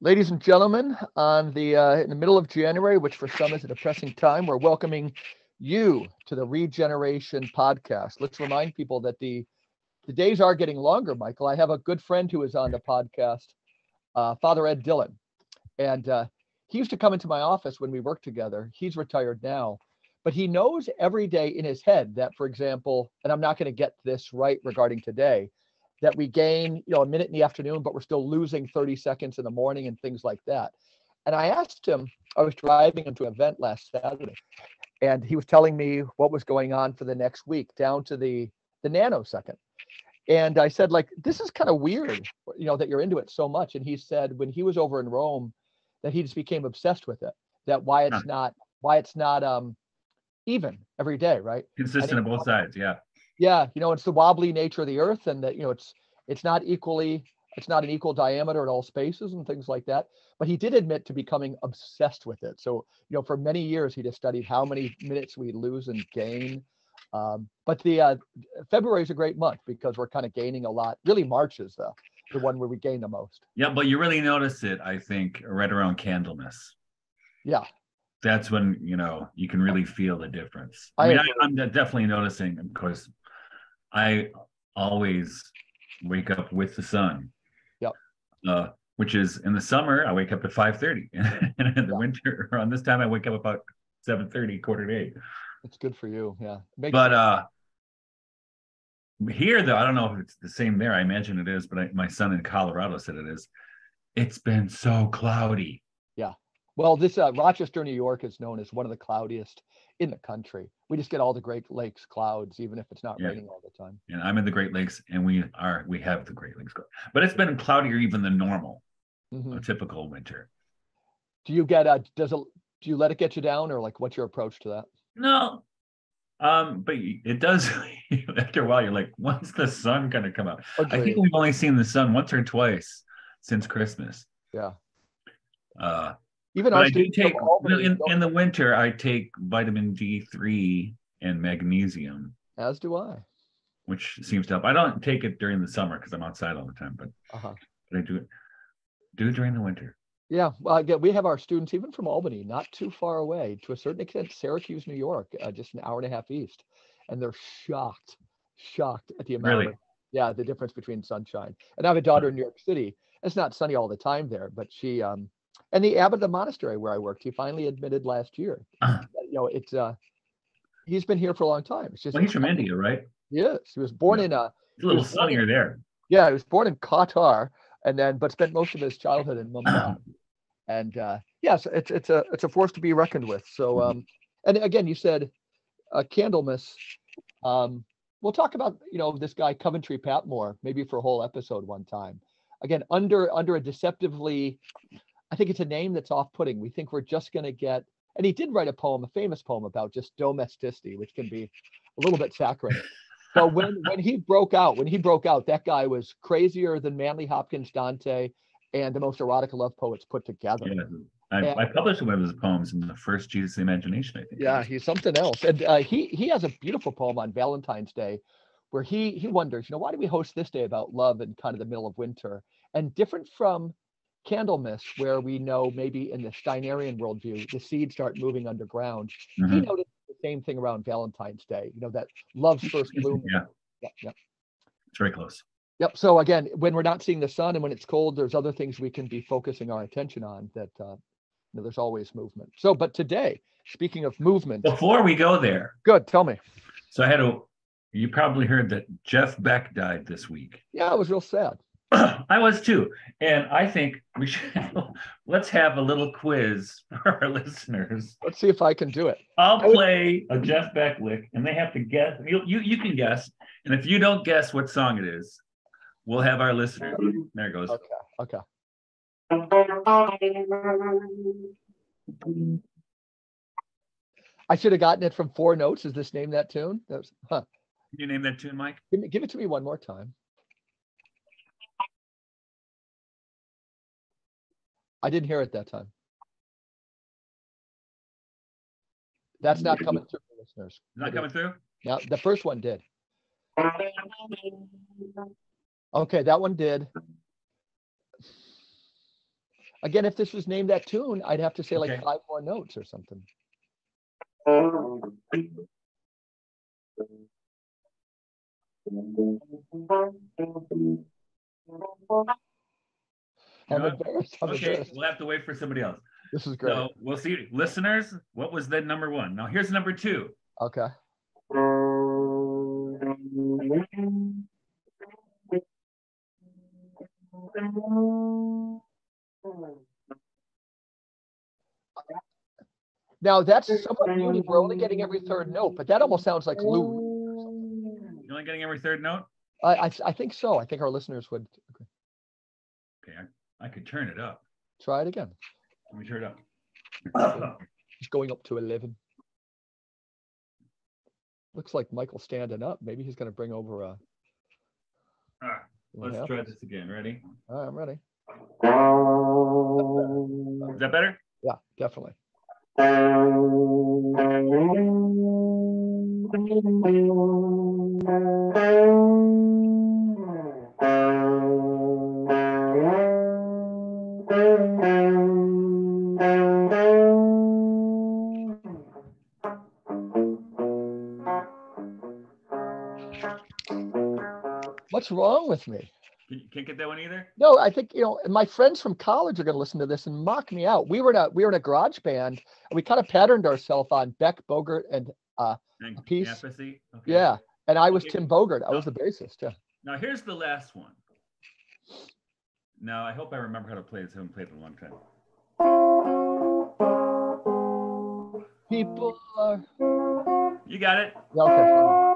Ladies and gentlemen, on the uh, in the middle of January, which for some is a depressing time, we're welcoming you to the Regeneration podcast. Let's remind people that the the days are getting longer. Michael, I have a good friend who is on the podcast, uh, Father Ed Dillon, and uh, he used to come into my office when we worked together. He's retired now, but he knows every day in his head that, for example, and I'm not going to get this right regarding today, that we gain, you know, a minute in the afternoon, but we're still losing 30 seconds in the morning and things like that. And I asked him, I was driving him to an event last Saturday, and he was telling me what was going on for the next week down to the the nanosecond. And I said, like, this is kind of weird, you know, that you're into it so much. And he said when he was over in Rome, that he just became obsessed with it. That why it's not why it's not um even every day, right? Consistent on both sides, yeah. Yeah you know it's the wobbly nature of the earth and that you know it's it's not equally it's not an equal diameter in all spaces and things like that. But he did admit to becoming obsessed with it. So you know for many years he just studied how many minutes we lose and gain. Um, but the uh, february is a great month because we're kind of gaining a lot. Really march is the the one where we gain the most. Yeah, but you really notice it, I think, right around Candlemas. yeah. That's when, you know, you can really feel the difference. I mean, I, i'm definitely noticing, of course, I always wake up with the sun. Yep. Uh, which is in the summer, I wake up at 5:30. and in the Yeah. winter, around this time, I wake up about 7:30, quarter to eight. it's good for you yeah But sense. uh here though, I don't know if it's the same there. I imagine it is, but I, my son in Colorado said it is. It's been so cloudy. Yeah. Well this uh, rochester new york is known as one of the cloudiest in the country we just get all the great lakes clouds even if it's not Yeah. raining all the time And I'm in the Great Lakes, and we are we have the Great Lakes, but it's been cloudier even than normal, Mhm. a typical winter. Do you get a does it do you let it get you down or like what's your approach to that? No, um, but it does. after a while, you're like, when's the sun gonna come out? I think we've only seen the sun once or twice since Christmas. Yeah. Uh, Even but I do take Albany in, in the winter. I take vitamin D3 and magnesium, as do I. which seems to help. I don't take it during the summer because I'm outside all the time, but, Uh-huh. but I do it do it during the winter. Yeah, well, again, we have our students even from Albany, not too far away, to a certain extent, Syracuse, New York, uh, just an hour and a half east, and they're shocked, shocked at the amount. Really? Of, yeah, the difference between sunshine. And I have a daughter in New York City. It's not sunny all the time there, but she, um, and the abbot of the monastery where I worked, he finally admitted last year. Uh-huh. You know, it's uh, he's been here for a long time. It's just Well, he's from India, right? Yes, he was born Yeah. in uh It's a little sunnier there. yeah, he was born in Qatar and then but spent most of his childhood in Mumbai. and uh yes, it's it's a it's a force to be reckoned with. So um and again you said uh Candlemas. Um we'll talk about you know this guy Coventry Patmore maybe for a whole episode one time. Again, under under a deceptively I think it's a name that's off-putting. We think we're just gonna get and he did write a poem, a famous poem about just domesticity, which can be a little bit saccharine. So when when he broke out, when he broke out, that guy was crazier than Manley Hopkins, Dante, and the most erotic love poets put together. Yeah. I, Yeah. I published one of his poems in the first Jesus Imagination, I think. Yeah, he's something else. And uh, he he has a beautiful poem on Valentine's Day, where he he wonders, you know, why do we host this day about love in kind of the middle of winter? And different from Candlemas, where we know maybe in the Steinerian worldview, the seeds start moving underground. He Mhm. noticed the same thing around Valentine's Day. You know, that love's first bloom. Yeah, Yep, yep. it's very close. Yep. So again, when we're not seeing the sun and when it's cold, there's other things we can be focusing our attention on. That uh, you know, there's always movement. So, but today, speaking of movement, Before we go there, good. Tell me. so I had a. You probably heard that Jeff Beck died this week. Yeah, it was real sad. I was too, and I think we should let's have a little quiz for our listeners. Let's see if I can do it. I'll play a Jeff Beck lick, and they have to guess. You, you you can guess, and if you don't guess what song it is, we'll have our listeners. There it goes. Okay. Okay. I should have gotten it from four notes. Is this name that tune? That was, huh. Can you name that tune, Mike? Give, me, give it to me one more time. I didn't hear it that time. That's not coming through, listeners. Is that coming through? Yeah, the first one did. Okay, that one did. Again, if this was named that tune, I'd have to say like Okay. five more notes or something. I'm know, embarrassed. I'm Okay, embarrassed. we'll have to wait for somebody else. This is great. So we'll see. Listeners, what was the number one? Now here's number two. Okay. Now that's somewhat muted. We're only getting every third note, but that almost sounds like Lou. You're only getting every third note? I, I, I think so. I think our listeners would agree. Okay, I, I could turn it up. try it again. Let me turn it up. He's going up to 11. Looks like Michael's standing up. Maybe he's going to bring over a. All right, let's try this again. Ready? All right, I'm ready. Is that better? Yeah, definitely. What's wrong with me? You can't get that one either? No, I think you know my friends from college are going to listen to this and mock me out. We were in a we were in a garage band and we kind of patterned ourselves on Beck Bogert and uh, And Appice? Okay. yeah, and I was Okay. Tim Bogert. I was the bassist. Yeah. Now here's the last one. Now I hope I remember how to play this. I haven't played it in a long time. People are. You got it. Yeah, okay.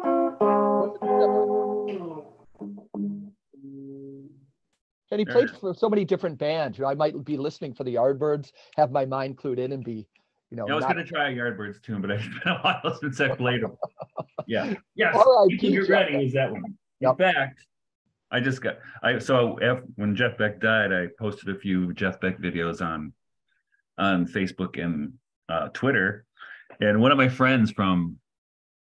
And he played for so many different bands. You know, I might be listening for the Yardbirds, have my mind clued in, and be, you know, I was not- gonna try a Yardbirds tune, but it's been a while since I played them. Yeah. Yes. People Get Jeff ready is that one. In Yep. fact, I just got I so when Jeff Beck died, I posted a few Jeff Beck videos on on Facebook and uh, Twitter, and one of my friends from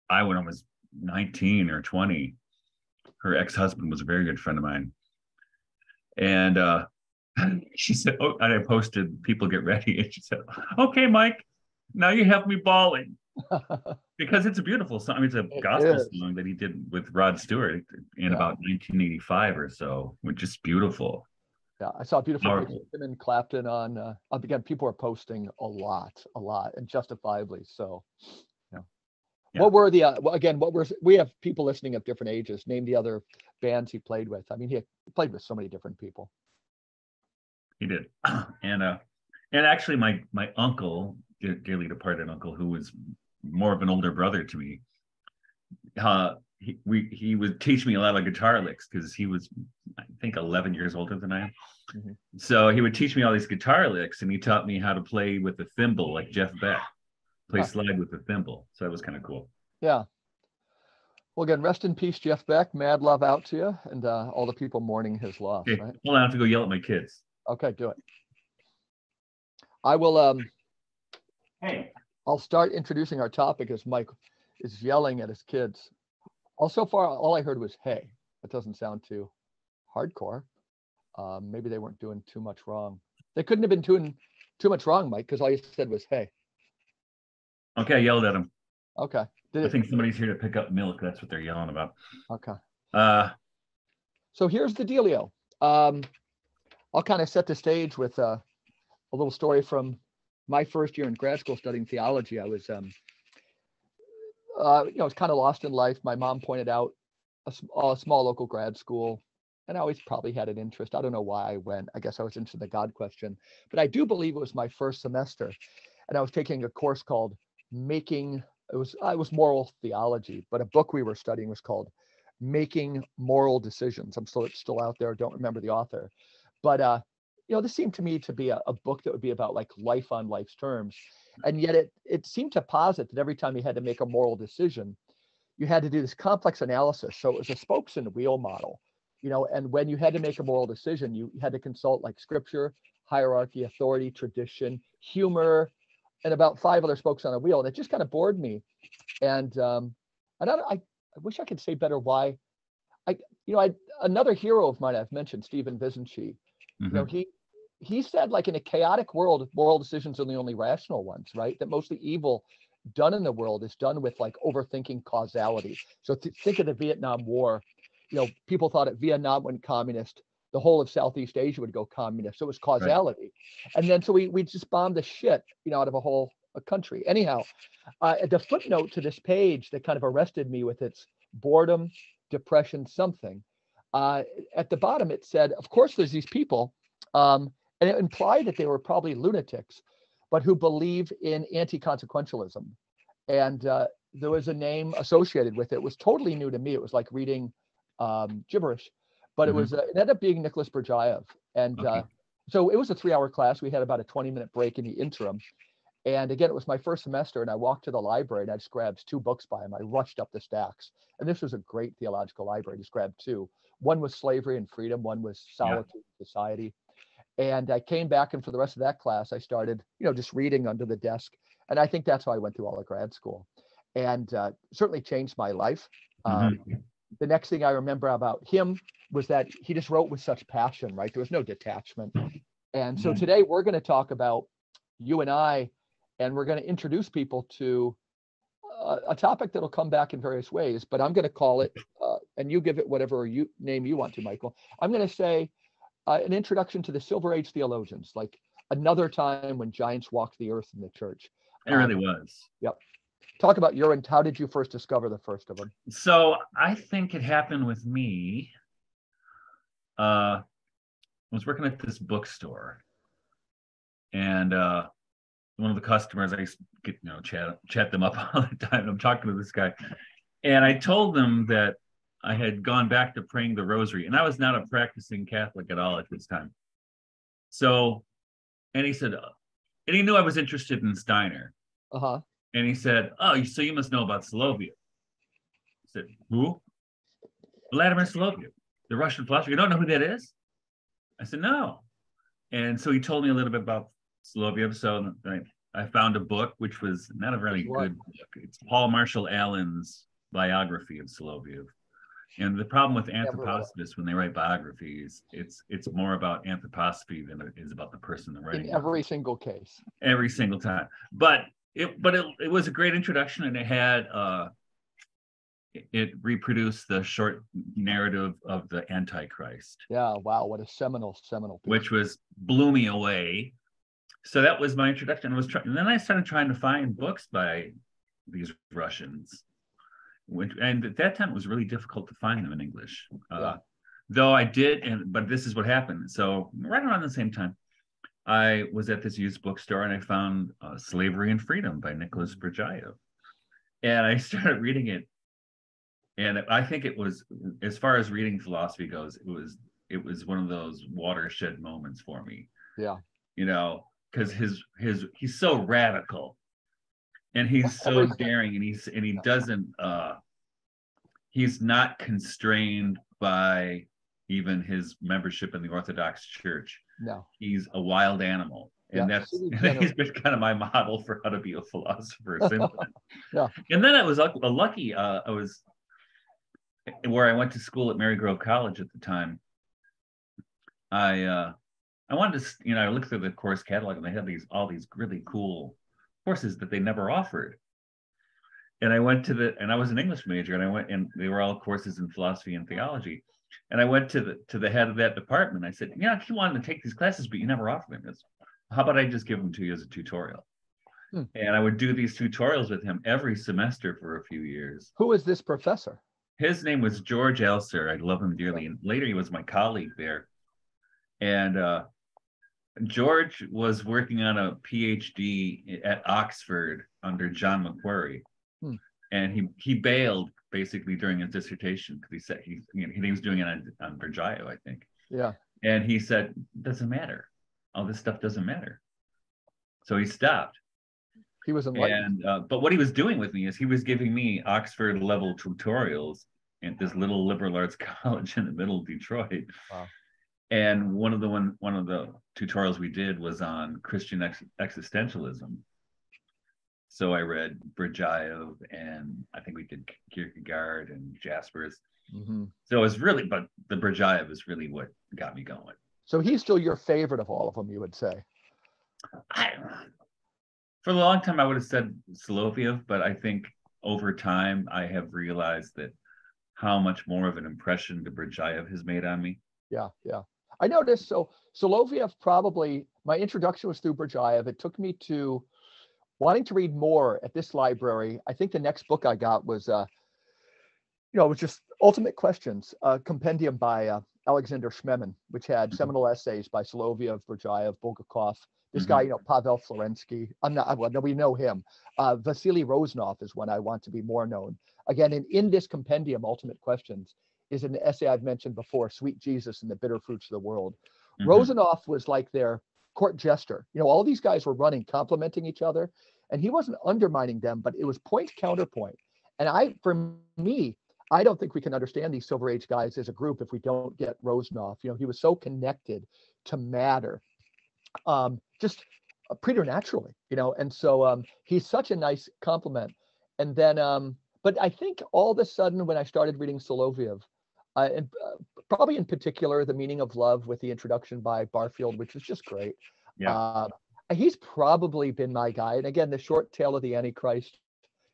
I when I was 19 or 20, her ex-husband was a very good friend of mine. And uh she said, Oh, and I posted people get ready, and she said, Okay, Mike, now you have me bawling because it's a beautiful song. I mean, it's a It gospel is. song that he did with Rod Stewart in Yeah. about 1985 or so, which is beautiful. Yeah, I saw a beautiful picture Powerful. of him and Clapton on. Uh, again, people are posting a lot, a lot, and justifiably so. Yeah. Yeah. What were the uh, well, again? What were we have people listening of different ages? Name the other bands he played with. I mean, he played with so many different people. He did, and uh, and actually, my my uncle, dear- dearly departed uncle, who was more of an older brother to me, uh, he we he would teach me a lot of guitar licks because he was, I think, 11 years older than I am. Mhm. So he would teach me all these guitar licks, and he taught me how to play with the thimble, like Jeff Beck, play Huh. slide with the thimble. So that was kind of cool. Yeah. Well, again, rest in peace, Jeff Beck. Mad love out to you, and uh, all the people mourning his loss. Okay, Right? hold on, I have to go yell at my kids. Okay, do it. I will. Um, Hey, I'll start introducing our topic as Mike is yelling at his kids. All so far, all I heard was "Hey." That doesn't sound too hardcore. Um, maybe they weren't doing too much wrong. They couldn't have been doing too much wrong, Mike, because all you said was "Hey." okay, I yelled at him. Okay. Did I think somebody's here to pick up milk. That's what they're yelling about. okay. Uh, So here's the dealio. Um, I'll kind of set the stage with uh, a little story from my first year in grad school studying theology. I was, um, uh, you know, I was kind of lost in life. My mom pointed out a, a small local grad school, and I always probably had an interest. I don't know why I went. I guess I was into the God question, but I do believe it was my first semester, and I was taking a course called Making. It was I was moral theology, but a book we were studying was called making moral decisions. I'm still it's still out there. Don't remember the author, but uh, you know, this seemed to me to be a, a book that would be about like life on life's terms, and yet it it seemed to posit that every time you had to make a moral decision, you had to do this complex analysis. So it was a spokes and wheel model, you know. And when you had to make a moral decision, you had to consult like scripture, hierarchy, authority, tradition, humor, and about five other spokes on a wheel. And it just kind of bored me. And um, and I, I I wish I could say better why. I, you know, I another hero of mine I've mentioned, Stephen Vizinczey. You know, mhm. he he said, like in a chaotic world, moral decisions are the only rational ones, right? That mostly evil done in the world is done with like overthinking causality. So th- think of the Vietnam War. You know, people thought if Vietnam went communist, the whole of Southeast Asia would go communist. So it was causality. Right. And then so we we just bombed the shit, you know, out of a whole a country. Anyhow, uh, the footnote to this page that kind of arrested me with its boredom, depression, something. Uh, at the bottom, it said, of course, there's these people, um, and it implied that they were probably lunatics, but who believe in anti-consequentialism. And uh, there was a name associated with it. It was totally new to me. It was like reading um, gibberish, but mm-hmm. it was uh, it ended up being Nicholas Berdyaev. And uh, so it was a three-hour class. We had about a 20-minute break in the interim. And again, it was my first semester, and I walked to the library and I just grabbed two books by him. I rushed up the stacks. And this was a great theological library. I just grabbed two. One was Slavery and Freedom, one was Solitude yeah. Society. And I came back, and for the rest of that class, I started, you know, just reading under the desk. And I think that's how I went through all of grad school. And uh, certainly changed my life. Um, mm-hmm. The next thing I remember about him was that he just wrote with such passion, right? There was no detachment. And so today we're going to talk about you and I and we're going to introduce people to a, a, topic that'll come back in various ways. But I'm going to call it, uh, and you give it whatever you name you want to, Michael. I'm going to say uh, an introduction to the Silver Age theologians, like another time when giants walked the earth in the church. It really um, was. Yep. Talk about your and how did you first discover the first of them? So I think it happened with me. Uh, I was working at this bookstore, and uh, one of the customers, I get you know chat chat them up all the time. I'm talking to this guy, and I told them that I had gone back to praying the rosary, and I was not a practicing Catholic at all at this time. So, and he said, and he knew I was interested in Steiner. Uh huh. And he said, "Oh, so you must know about Soloviev." I said, "Who?" Vladimir Soloviev, the Russian philosopher. You don't know who that is? I said, "No." And so he told me a little bit about Soloviev. So I, I found a book which was not a very good book. It's Paul Marshall Allen's biography of Soloviev. And the problem with anthroposophists when they write biographies, it's it's more about anthroposophy than it is about the person they're writing. In every single case. Every single time. But it but it, it was a great introduction and it had uh it reproduced the short narrative of the Antichrist. Yeah, wow, what a seminal, seminal piece. Which was blew me away so that was my introduction. I was trying, and then I started trying to find books by these Russians, which, and at that time it was really difficult to find them in English. Uh, yeah. Though I did, and but this is what happened. So right around the same time, I was at this used bookstore and I found uh, Slavery and Freedom by Nicholas Berdyaev, and I started reading it. And I think it was, as far as reading philosophy goes, it was it was one of those watershed moments for me. Yeah. You know, because his his he's so radical and he's so daring and he's and he doesn't uh he's not constrained by even his membership in the orthodox church no. He's a wild animal. And yeah, that's he's been kind of my model for how to be a philosopher yeah. And then i was lucky uh i was where i went to school at marygrove college at the time i uh I wanted to, you know, I looked through the course catalog and they had these all these really cool courses that they never offered. And I went to the, and I was an English major, and I went, and they were all courses in philosophy and theology. And I went to the to the head of that department. I said, "Yeah, you wanted to take these classes, but you never offered them. Goes, How about I just give them to you as a tutorial?" Hmm. And I would do these tutorials with him every semester for a few years. Who is this professor? His name was George Elser. I love him dearly. And later he was my colleague there. And uh, George was working on a PhD at Oxford under John Macquarrie, hmm. and he he bailed basically during his dissertation because he said he you know, he was doing it on, on Berdyaev, I think. Yeah. And he said, "Doesn't matter. All this stuff doesn't matter." So he stopped. He was enlightened. And uh, but what he was doing with me is he was giving me Oxford level tutorials at this little liberal arts college in the middle of Detroit. Wow and one of the one one of the tutorials we did was on Christian ex- existentialism. So I read Berdyaev and I think we did Kierkegaard and Jaspers. Mm-hmm. So it was really, but the Berdyaev is really what got me going. So he's still your favorite of all of them, you would say. I, for a long time, I would have said Soloviev, but I think over time, I have realized that how much more of an impression the Berdyaev has made on me. Yeah, yeah. I noticed. So Soloviev probably my introduction was through Berdyaev. It took me to wanting to read more at this library. I think the next book I got was, uh, you know, it was just Ultimate Questions, a compendium by uh, Alexander Schmemann, which had mm-hmm. seminal essays by Soloviev, Berdyaev, Bulgakov. This mm-hmm. guy, you know, Pavel Florensky. I'm not. Well, we know him. Uh, Vasily Rozanov is one I want to be more known. Again, in, in this compendium, Ultimate Questions, is an essay I've mentioned before, Sweet Jesus and the Bitter Fruits of the World. Mm-hmm. Was like their court jester. You know, all these guys were running, complimenting each other, and he wasn't undermining them, but it was point counterpoint. And I, for me, I don't think we can understand these Silver Age guys as a group if we don't get Rozanov. You know, he was so connected to matter, um, just uh, preternaturally. You know, and so um, he's such a nice compliment. And then, um, but I think all of a sudden when I started reading Soloviev, uh, and uh, probably in particular the meaning of love with the introduction by Barfield, which is just great. Yeah. Uh, he's probably been my guy. And again, the short tale of the Antichrist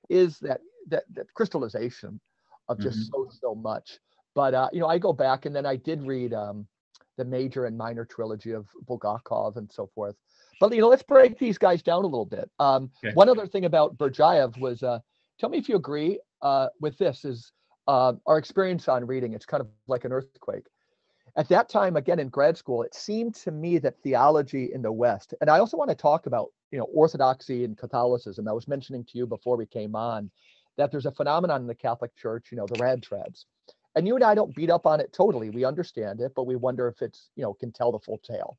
is that that, that crystallization of just mm-hmm. so so much. But uh, you know, I go back and then I did read um, the major and minor trilogy of Bulgakov and so forth. But you know, let's break these guys down a little bit. Um, okay. One other thing about Berdyaev was, uh, tell me if you agree uh, with this. Is uh, our experience on reading, it's kind of like an earthquake. At that time, again in grad school, it seemed to me that theology in the West, and I also want to talk about, you know, Orthodoxy and Catholicism. I was mentioning to you before we came on that there's a phenomenon in the Catholic Church, you know, the rad trads. And you and I don't beat up on it totally. We understand it, but we wonder if it's, you know, can tell the full tale.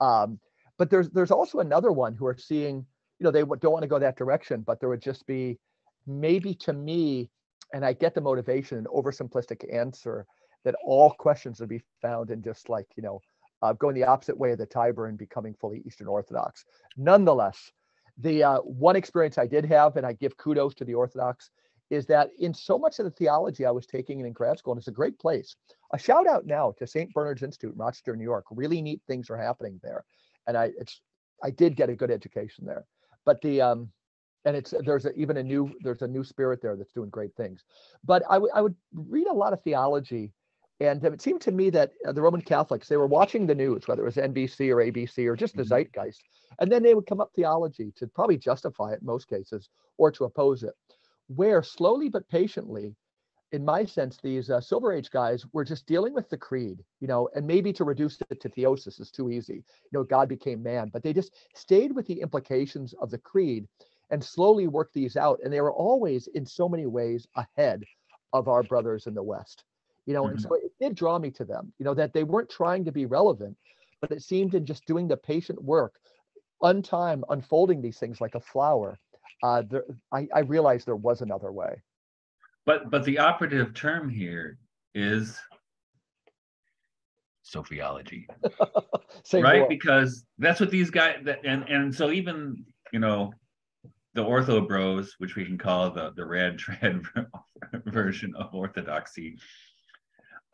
Um, but there's there's also another one who are seeing, you know, they don't want to go that direction, but there would just be maybe to me and I get the motivation and oversimplistic answer that all questions would be found in just like, you know, uh, going the opposite way of the Tiber and becoming fully Eastern Orthodox. Nonetheless, the uh, one experience I did have, and I give kudos to the Orthodox, is that in so much of the theology I was taking in grad school, and it's a great place. A shout out now to St. Bernard's Institute in Rochester, New York. Really neat things are happening there, and I it's I did get a good education there. But the um, and it's there's a, even a new there's a new spirit there that's doing great things but I, w- I would read a lot of theology and it seemed to me that uh, the roman catholics they were watching the news whether it was nbc or abc or just the mm-hmm. zeitgeist and then they would come up theology to probably justify it in most cases or to oppose it where slowly but patiently in my sense, these uh, Silver Age guys were just dealing with the creed, you know, and maybe to reduce it to theosis is too easy. You know, God became man, but they just stayed with the implications of the creed and slowly work these out. And they were always, in so many ways, ahead of our brothers in the West. You know, mm-hmm. and so it did draw me to them, you know, that they weren't trying to be relevant, but it seemed in just doing the patient work, untime, unfolding these things like a flower. Uh, there, I, I realized there was another way. But but the operative term here is sophiology right more. because that's what these guys that and and so even you know the ortho bros, which we can call the the rad trad version of orthodoxy,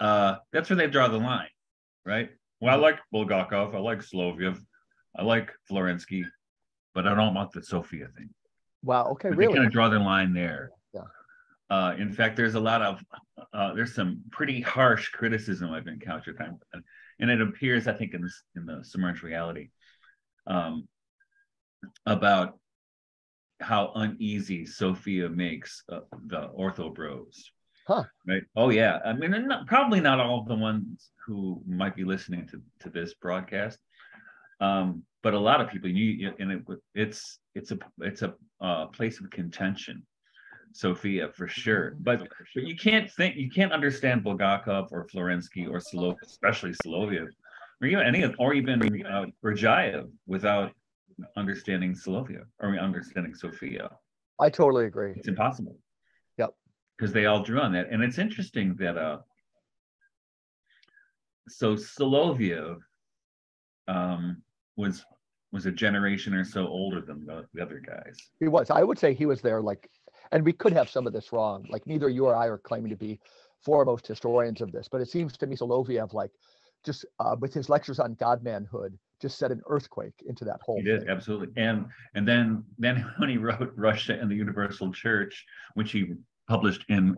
uh, that's where they draw the line, right? Well, I like Bulgakov, I like Soloviev, I like Florensky, but I don't want the Sophia thing. Wow. Okay. But really? They kind of draw the line there. Yeah. Uh, in fact, there's a lot of uh, there's some pretty harsh criticism I've encountered, and it appears I think in this in the submerged reality um, about how uneasy Sophia makes uh, the ortho bros. Huh. Right. Oh yeah. I mean, not, probably not all of the ones who might be listening to, to this broadcast, um, but a lot of people. You and it, it's it's a it's a uh, place of contention. Sophia for sure, but but you can't think you can't understand Bulgakov or Florensky or Solov, especially Soloviev, or even any of or even uh, Berdyaev without understanding Solovia or understanding Sophia. I totally agree. It's impossible. Yep. Because they all drew on that. And it's interesting that uh so Soloviev um was was a generation or so older than the, the other guys. He was. I would say he was there like and we could have some of this wrong. Like neither you or I are claiming to be foremost historians of this, but it seems to me Soloviev like just uh, with his lectures on God manhood, just set an earthquake into that whole. He did thing. absolutely, and and then then when he wrote Russia and the Universal Church, which he published in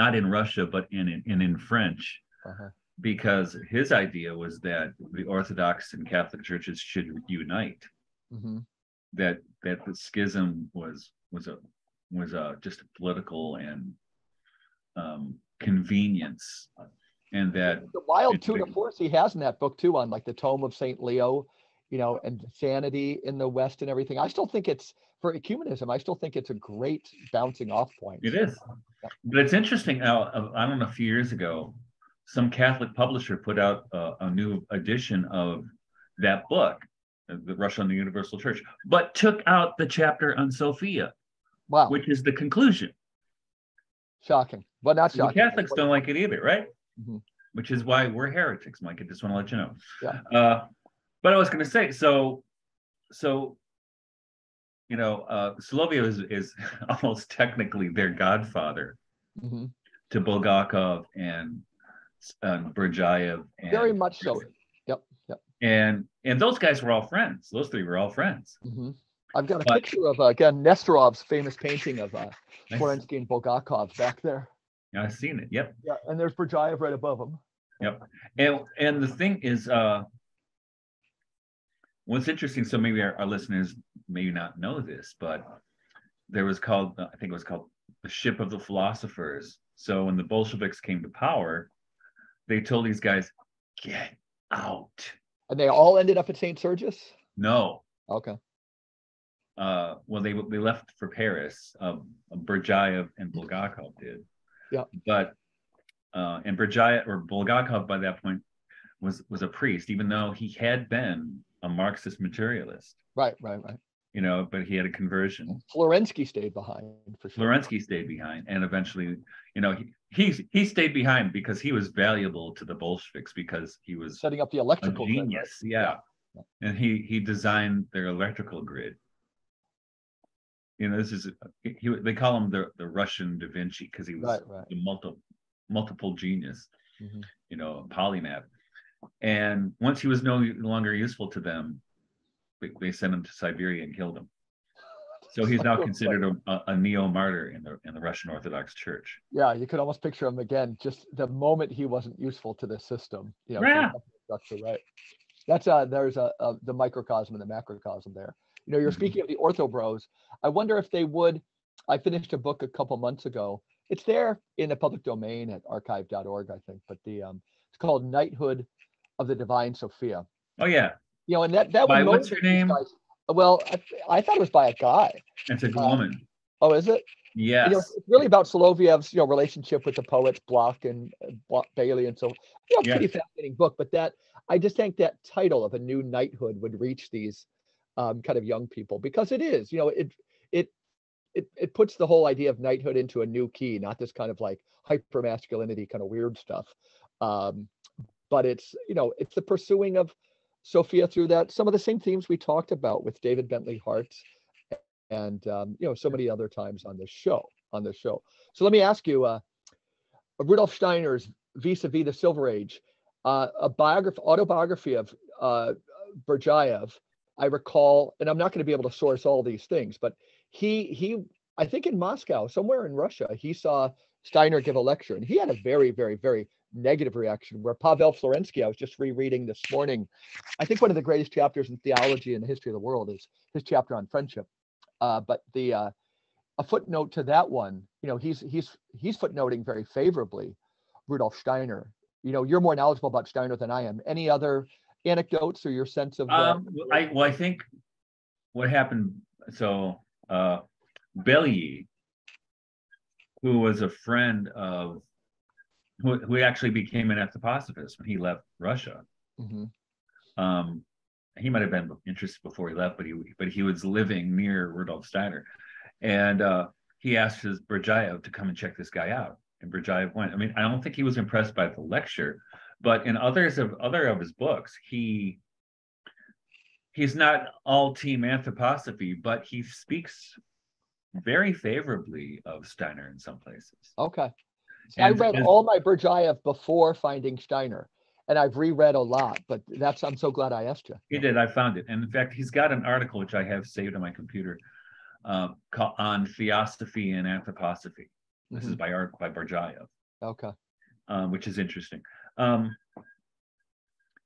not in Russia but in in, in French, Uh-huh. because his idea was that the Orthodox and Catholic churches should unite. hmm That that the schism was was a was a just a political and um, convenience, and that The wild tour de force he has in that book too, on like the Tome of Saint Leo, you know, and sanity in the West and everything. I still think it's for ecumenism. I still think it's a great bouncing off point. It is. But it's interesting. Now, I don't know, a few years ago, some Catholic publisher put out a, a new edition of that book, The Russia and the Universal Church, but took out the chapter on Sophia, Wow, which is the conclusion. shocking. Well, not The shocking. Catholics don't like it either, right? Mhm. Which is why we're heretics, Mike. I just want to let you know. Yeah. Uh, but I was going to say, so, so, you know, uh, Soloviev is, is almost technically their godfather Mhm. to Bulgakov and um, Berdyaev and Very much so. Yep, yep. and and those guys were all friends. Those three were all friends. hmm I've got a But- picture of uh, again Nesterov's famous painting of uh. Florensky and Bulgakov back there. I've seen it. Yep. Yeah, and there's Berdyaev right above him. Yep. And and the thing is, uh, what's interesting. So maybe our, our listeners may not know this, but there was called uh, I think it was called the Ship of the Philosophers. So when the Bolsheviks came to power, they told these guys, "Get out." And they all ended up at St. Sergius? No, Okay. uh, well, they they left for Paris. Um, Berdyaev and Bulgakov did. Yeah. But uh, and Berdyaev or Bulgakov by that point was was a priest, even though he had been a Marxist materialist. Right, right, right. You know, but he had a conversion. Florensky stayed behind for sure. Florensky stayed behind, and eventually, you know, he he, he stayed behind because he was valuable to the Bolsheviks because he was Setting up the electrical grid, right? genius. Yeah. Yeah. And he he designed their electrical grid. You know, this is he, he- they call him the the Russian Da Vinci because he was Right, right. multiple multiple genius, Mhm. you know, polymath. And once he was no longer useful to them, they, they sent him to Siberia and killed him. So he's now considered a, a neo martyr in the in the Russian Orthodox Church. Yeah, you could almost picture him again, just the moment he wasn't useful to the system. You know, Yeah. structure, right? That's uh there's a, a the microcosm and the macrocosm there. You know, you're Mhm. speaking of the ortho bros. I wonder if they would. I finished a book a couple months ago. It's there in the public domain at archive.org, I think. But the um, it's called Knighthood of the Divine Sophia. Oh yeah, You know, and that that By what's her name? guys- Well, I, I thought it was by a guy. it's a Uh, woman. Oh, is it? Yes. You know, it's really about Soloviev's you know relationship with the poets Blok and uh, Bely and so you know Yeah. pretty fascinating book. But that I just think that title of a new knighthood would reach these um, kind of young people because it is you know it it it it puts the whole idea of knighthood into a new key, not this kind of like hyper masculinity kind of weird stuff. Um, but it's you know it's the pursuing of Sophia through that some of the same themes we talked about with David Bentley Hart and um, you know so many other times on this show on this show so let me ask you uh, rudolf steiner's vis-a-vis the silver age uh, a biography autobiography of uh, berdyaev i recall and i'm not going to be able to source all these things but he he i think in moscow somewhere in russia he saw steiner give a lecture and he had a very very very negative reaction where pavel florensky i was just rereading this morning i think one of the greatest chapters in theology in the history of the world is his chapter on friendship uh, but the uh, a footnote to that one, you know, he's he's he's footnoting very favorably Rudolf Steiner. You know, you're more knowledgeable about Steiner than I am. Any other anecdotes or your sense of? Um, well, I well, I think what happened. So uh, Bely, who was a friend of, who, who actually became an anthroposophist when he left Russia. Mhm. Um, he might have been interested before he left, but he but he was living near Rudolf Steiner, and uh, he asked his Berdyaev to come and check this guy out, and Berdyaev went. I mean, I don't think he was impressed by the lecture, but in others of other of his books, he he's not all team anthroposophy, but he speaks very favorably of Steiner in some places. Okay. See, I read and- all my Berdyaev before finding Steiner, and I've reread a lot, but that's I'm so glad I asked you. He did. I found it, and in fact, he's got an article which I have saved on my computer uh, on theosophy and anthroposophy. This is Mhm. by Art by Berdyaev, Okay. um, which is interesting. Um,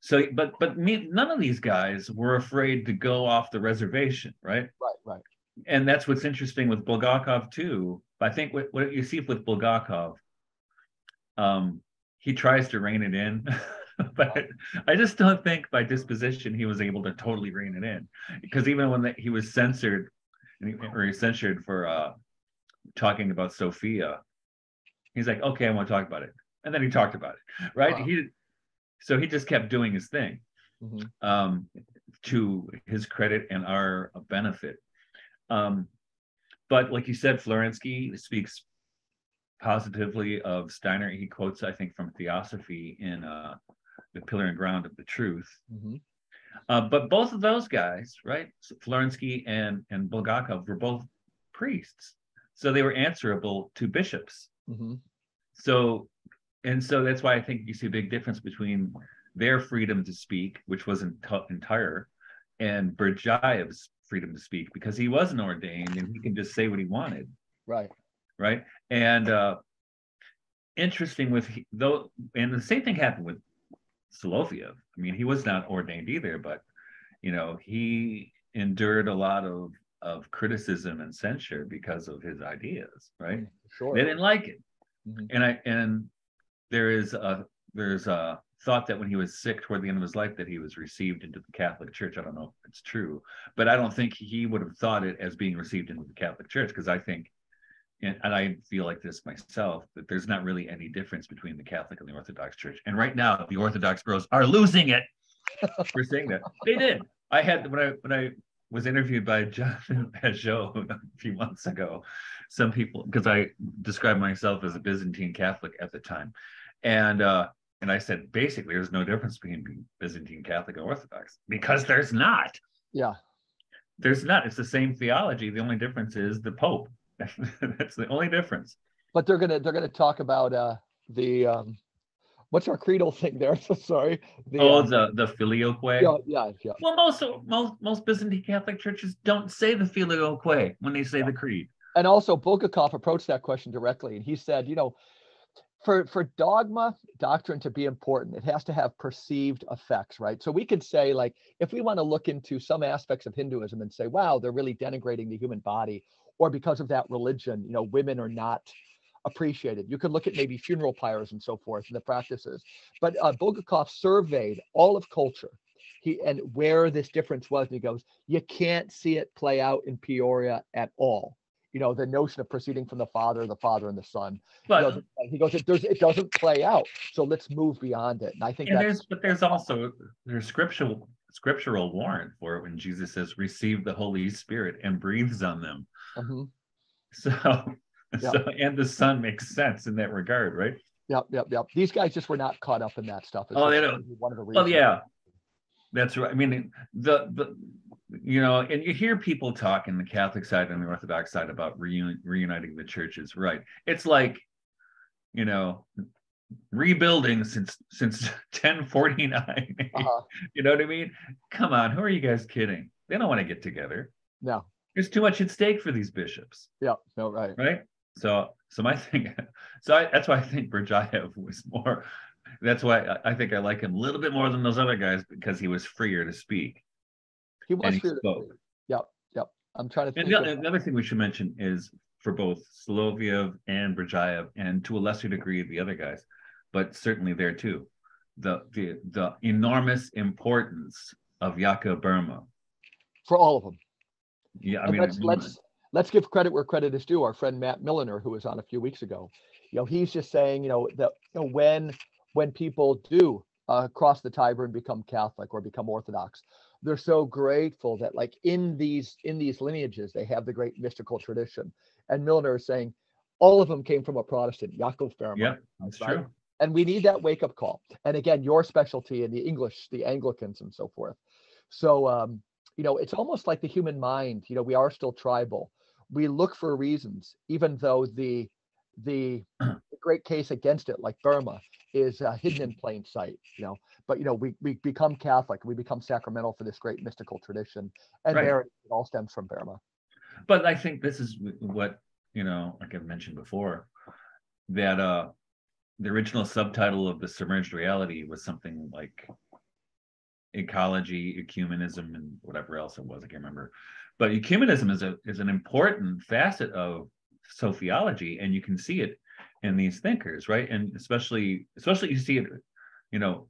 so, but but me, none of these guys were afraid to go off the reservation, right? Right. Right. and that's what's interesting with Bulgakov too. I think what, what you see with Bulgakov, um, he tries to rein it in, but I just don't think by disposition he was able to totally rein it in. Because even when the, he was censored, or he censored for uh, talking about Sophia, he's like, "Okay, I want to talk about it," and then he talked about it, right? Wow. He so he just kept doing his thing Mhm. um, to his credit and our benefit. Um, but like you said, Florensky speaks positively of Steiner. He quotes, I think, from Theosophy in uh, The Pillar and Ground of the Truth. Mhm. Uh, but both of those guys, right, Florensky and, and Bulgakov, were both priests. So they were answerable to bishops. Mhm. So, and so that's why I think you see a big difference between their freedom to speak, which wasn't t- entire, and Berdyaev's freedom to speak because he wasn't ordained and he can just say what he wanted, Right. right? And uh, interesting with though, and the same thing happened with Soloviev. I mean, he was not ordained either, but you know, he endured a lot of of criticism and censure because of his ideas, right? Sure. They didn't like it Mhm. and I and there is a there's a thought that when he was sick toward the end of his life that he was received into the Catholic Church. I don't know if it's true, but I don't think he would have thought it as being received into the Catholic Church because I think and, and I feel like this myself that there's not really any difference between the Catholic and the Orthodox Church. And right now the Orthodox bros are losing it for saying that. They did. I had when I when I was interviewed by Jonathan Pageau a few months ago, some people because I described myself as a Byzantine Catholic at the time, and uh, and I said basically there's no difference between Byzantine Catholic and Orthodox because there's not. Yeah. There's not. It's the same theology. The only difference is the Pope. That's the only difference. But they're gonna they're gonna talk about uh the um what's our creedal thing there? So sorry. The, oh, uh, the the filioque. yeah, yeah, yeah. Well, most most most Byzantine Catholic churches don't say the filioque when they say the creed. And also Bulgakov approached that question directly, and he said, you know, for for dogma doctrine to be important, it has to have perceived effects, right? So we could say, like, if we want to look into some aspects of Hinduism and say, wow, they're really denigrating the human body, or because of that religion, you know, women are not appreciated. You could look at maybe funeral pyres and so forth and the practices. But uh, Bulgakov surveyed all of culture. He and where this difference was, and he goes, you can't see it play out in Peoria at all. You know, the notion of proceeding from the father, the father and the son. He But goes, he goes it, there's, it doesn't play out. So let's move beyond it. And I think and that's there's but there's also there's scriptural scriptural warrant for it when Jesus says, "Receive the Holy Spirit" and breathes on them. Mhm. So, Yeah. so and the Son makes sense in that regard, right? Yep, yep, yep. These guys just were not caught up in that stuff. It's Oh, they don't. One of the Well, reasons. yeah, that's right. I mean, the the you know, and you hear people talk in the Catholic side and the Orthodox side about reuni- reuniting the churches, right? It's like, you know, rebuilding since since 1049. Uh-huh. You know what I mean? Come on, who are you guys kidding? They don't want to get together. No. There's too much at stake for these bishops, Yeah. No. Right. right? So, so my thing, so I, that's why I think Berdyaev was more. That's why I, I think I like him a little bit more than those other guys because he was freer to speak. He was And he spoke. Yep. Yep. I'm trying to think. And the, of- the other thing we should mention is for both Soloviev and Berdyaev, and to a lesser degree the other guys, but certainly there too, the the the enormous importance of Yakov Boehme. for all of them. Yeah, I And mean, let's let's let's give credit where credit is due. Our friend Matt Milliner, who was on a few weeks ago, you know, he's just saying, you know, that you know when when people do uh, cross the Tiber and become Catholic or become Orthodox, they're so grateful that like in these in these lineages they have the great mystical tradition. And Milliner is saying, all of them came from a Protestant, Yaakov Fermat. yeah, that's right? true. and we need that wake up call and again your specialty in the english the anglicans and so forth so um you know it's almost like the human mind you know we are still tribal we look for reasons even though the the great case against it, like Boehme, is uh, hidden in plain sight. You know, but you know, we we become Catholic, we become sacramental for this great mystical tradition, and Right. there it all stems from Boehme. but I think this is what you know, like I've mentioned before, that uh the original subtitle of the submerged reality was something like ecology, ecumenism, and whatever else it was. I can't remember. But ecumenism is a is an important facet of sophiology, and you can see it in these thinkers, right? And especially especially you see it, you know,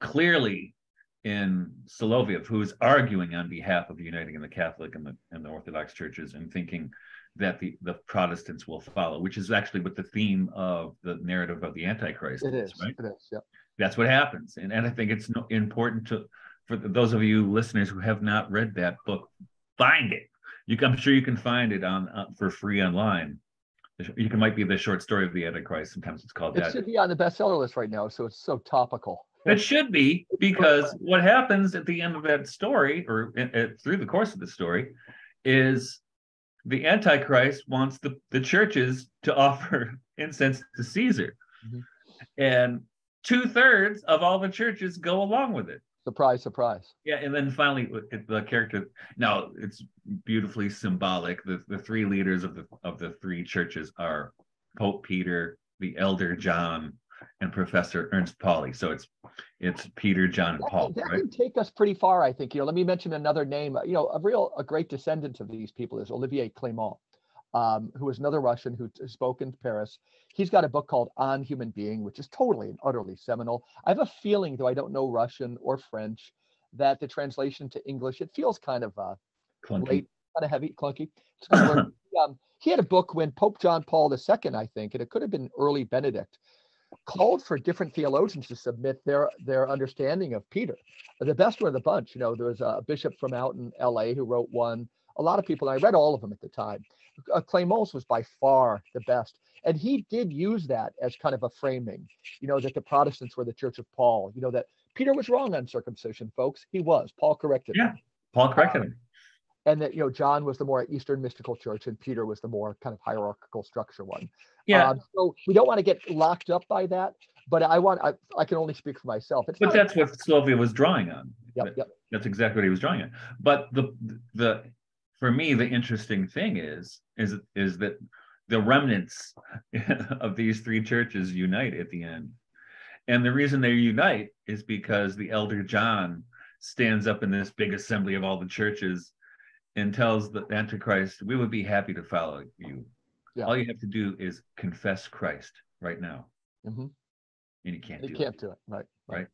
clearly in Soloviev, who is arguing on behalf of uniting the Catholic and the and the Orthodox churches and thinking that the, the Protestants will follow, which is actually what the theme of the narrative of the Antichrist It is. right? It is. That's what happens. And, and I think it's no, important to, for those of you listeners who have not read that book, find it. You can, I'm sure you can find it on uh, for free online. You can might be the short story of the Antichrist. Sometimes it's called It that. It should be on the bestseller list right now, so it's so topical. It should be because what happens at the end of that story, or uh, uh, through the course of the story, is the Antichrist wants the, the churches to offer incense to Caesar. Mhm. And two thirds of all the churches go along with it. Surprise, surprise. Yeah, and then finally the character. Now it's beautifully symbolic. The the three leaders of the of the three churches are Pope Peter, the Elder John, and Professor Ernst Pauli. So it's it's Peter, John, and That, Paul, that right? can take us pretty far, I think. You know, let me mention another name. You know, a real, a great descendant of these people is Olivier Clément, um, who is another Russian who spoke in Paris. He's got a book called On Human Being, which is totally and utterly seminal. I have a feeling, though I don't know Russian or French, that the translation to English it feels kind of uh, Clunky. late, kind of heavy, clunky. It's kind of um, he had a book when Pope John Paul II, I think, and it could have been early Benedict, called for different theologians to submit their their understanding of Peter. The best one of the bunch, you know, there was a bishop from out in L.A. who wrote one. A lot of people, and I read all of them at the time. Uh, was by far the best, and he did use that as kind of a framing. You know that the Protestants were the Church of Paul. You know that Peter was wrong on circumcision, folks. He was. Paul corrected. him Yeah. Paul corrected him. and that you know John was the more Eastern mystical church, and Peter was the more kind of hierarchical structure one. Yeah, Um, so we don't want to get locked up by that, but I want I, I can only speak for myself. It's but not- that's what Soloviev was drawing on. yep, yep. That's exactly what he was drawing on. But the the for me the interesting thing is is is that the remnants of these three churches unite at the end. And the reason they unite is because the elder John stands up in this big assembly of all the churches and tells the Antichrist, We would be happy to follow you. Yeah. All you have to do is confess Christ right now. Mhm. And you can't You do it. You can't do it, right? Right.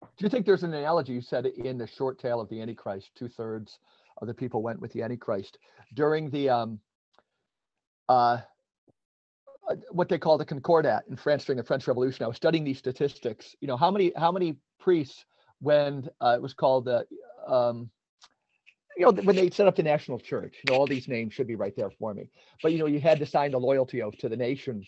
Do you think there's an analogy? You said in the short tale of the Antichrist, two thirds of the people went with the Antichrist during the um, uh, what they call the Concordat in France during the French Revolution. I was studying these statistics. You know, how many how many priests when uh, it was called the um, you know when they set up the national church. You know, all these names should be right there for me. But you know, you had to sign the loyalty oath to the nation.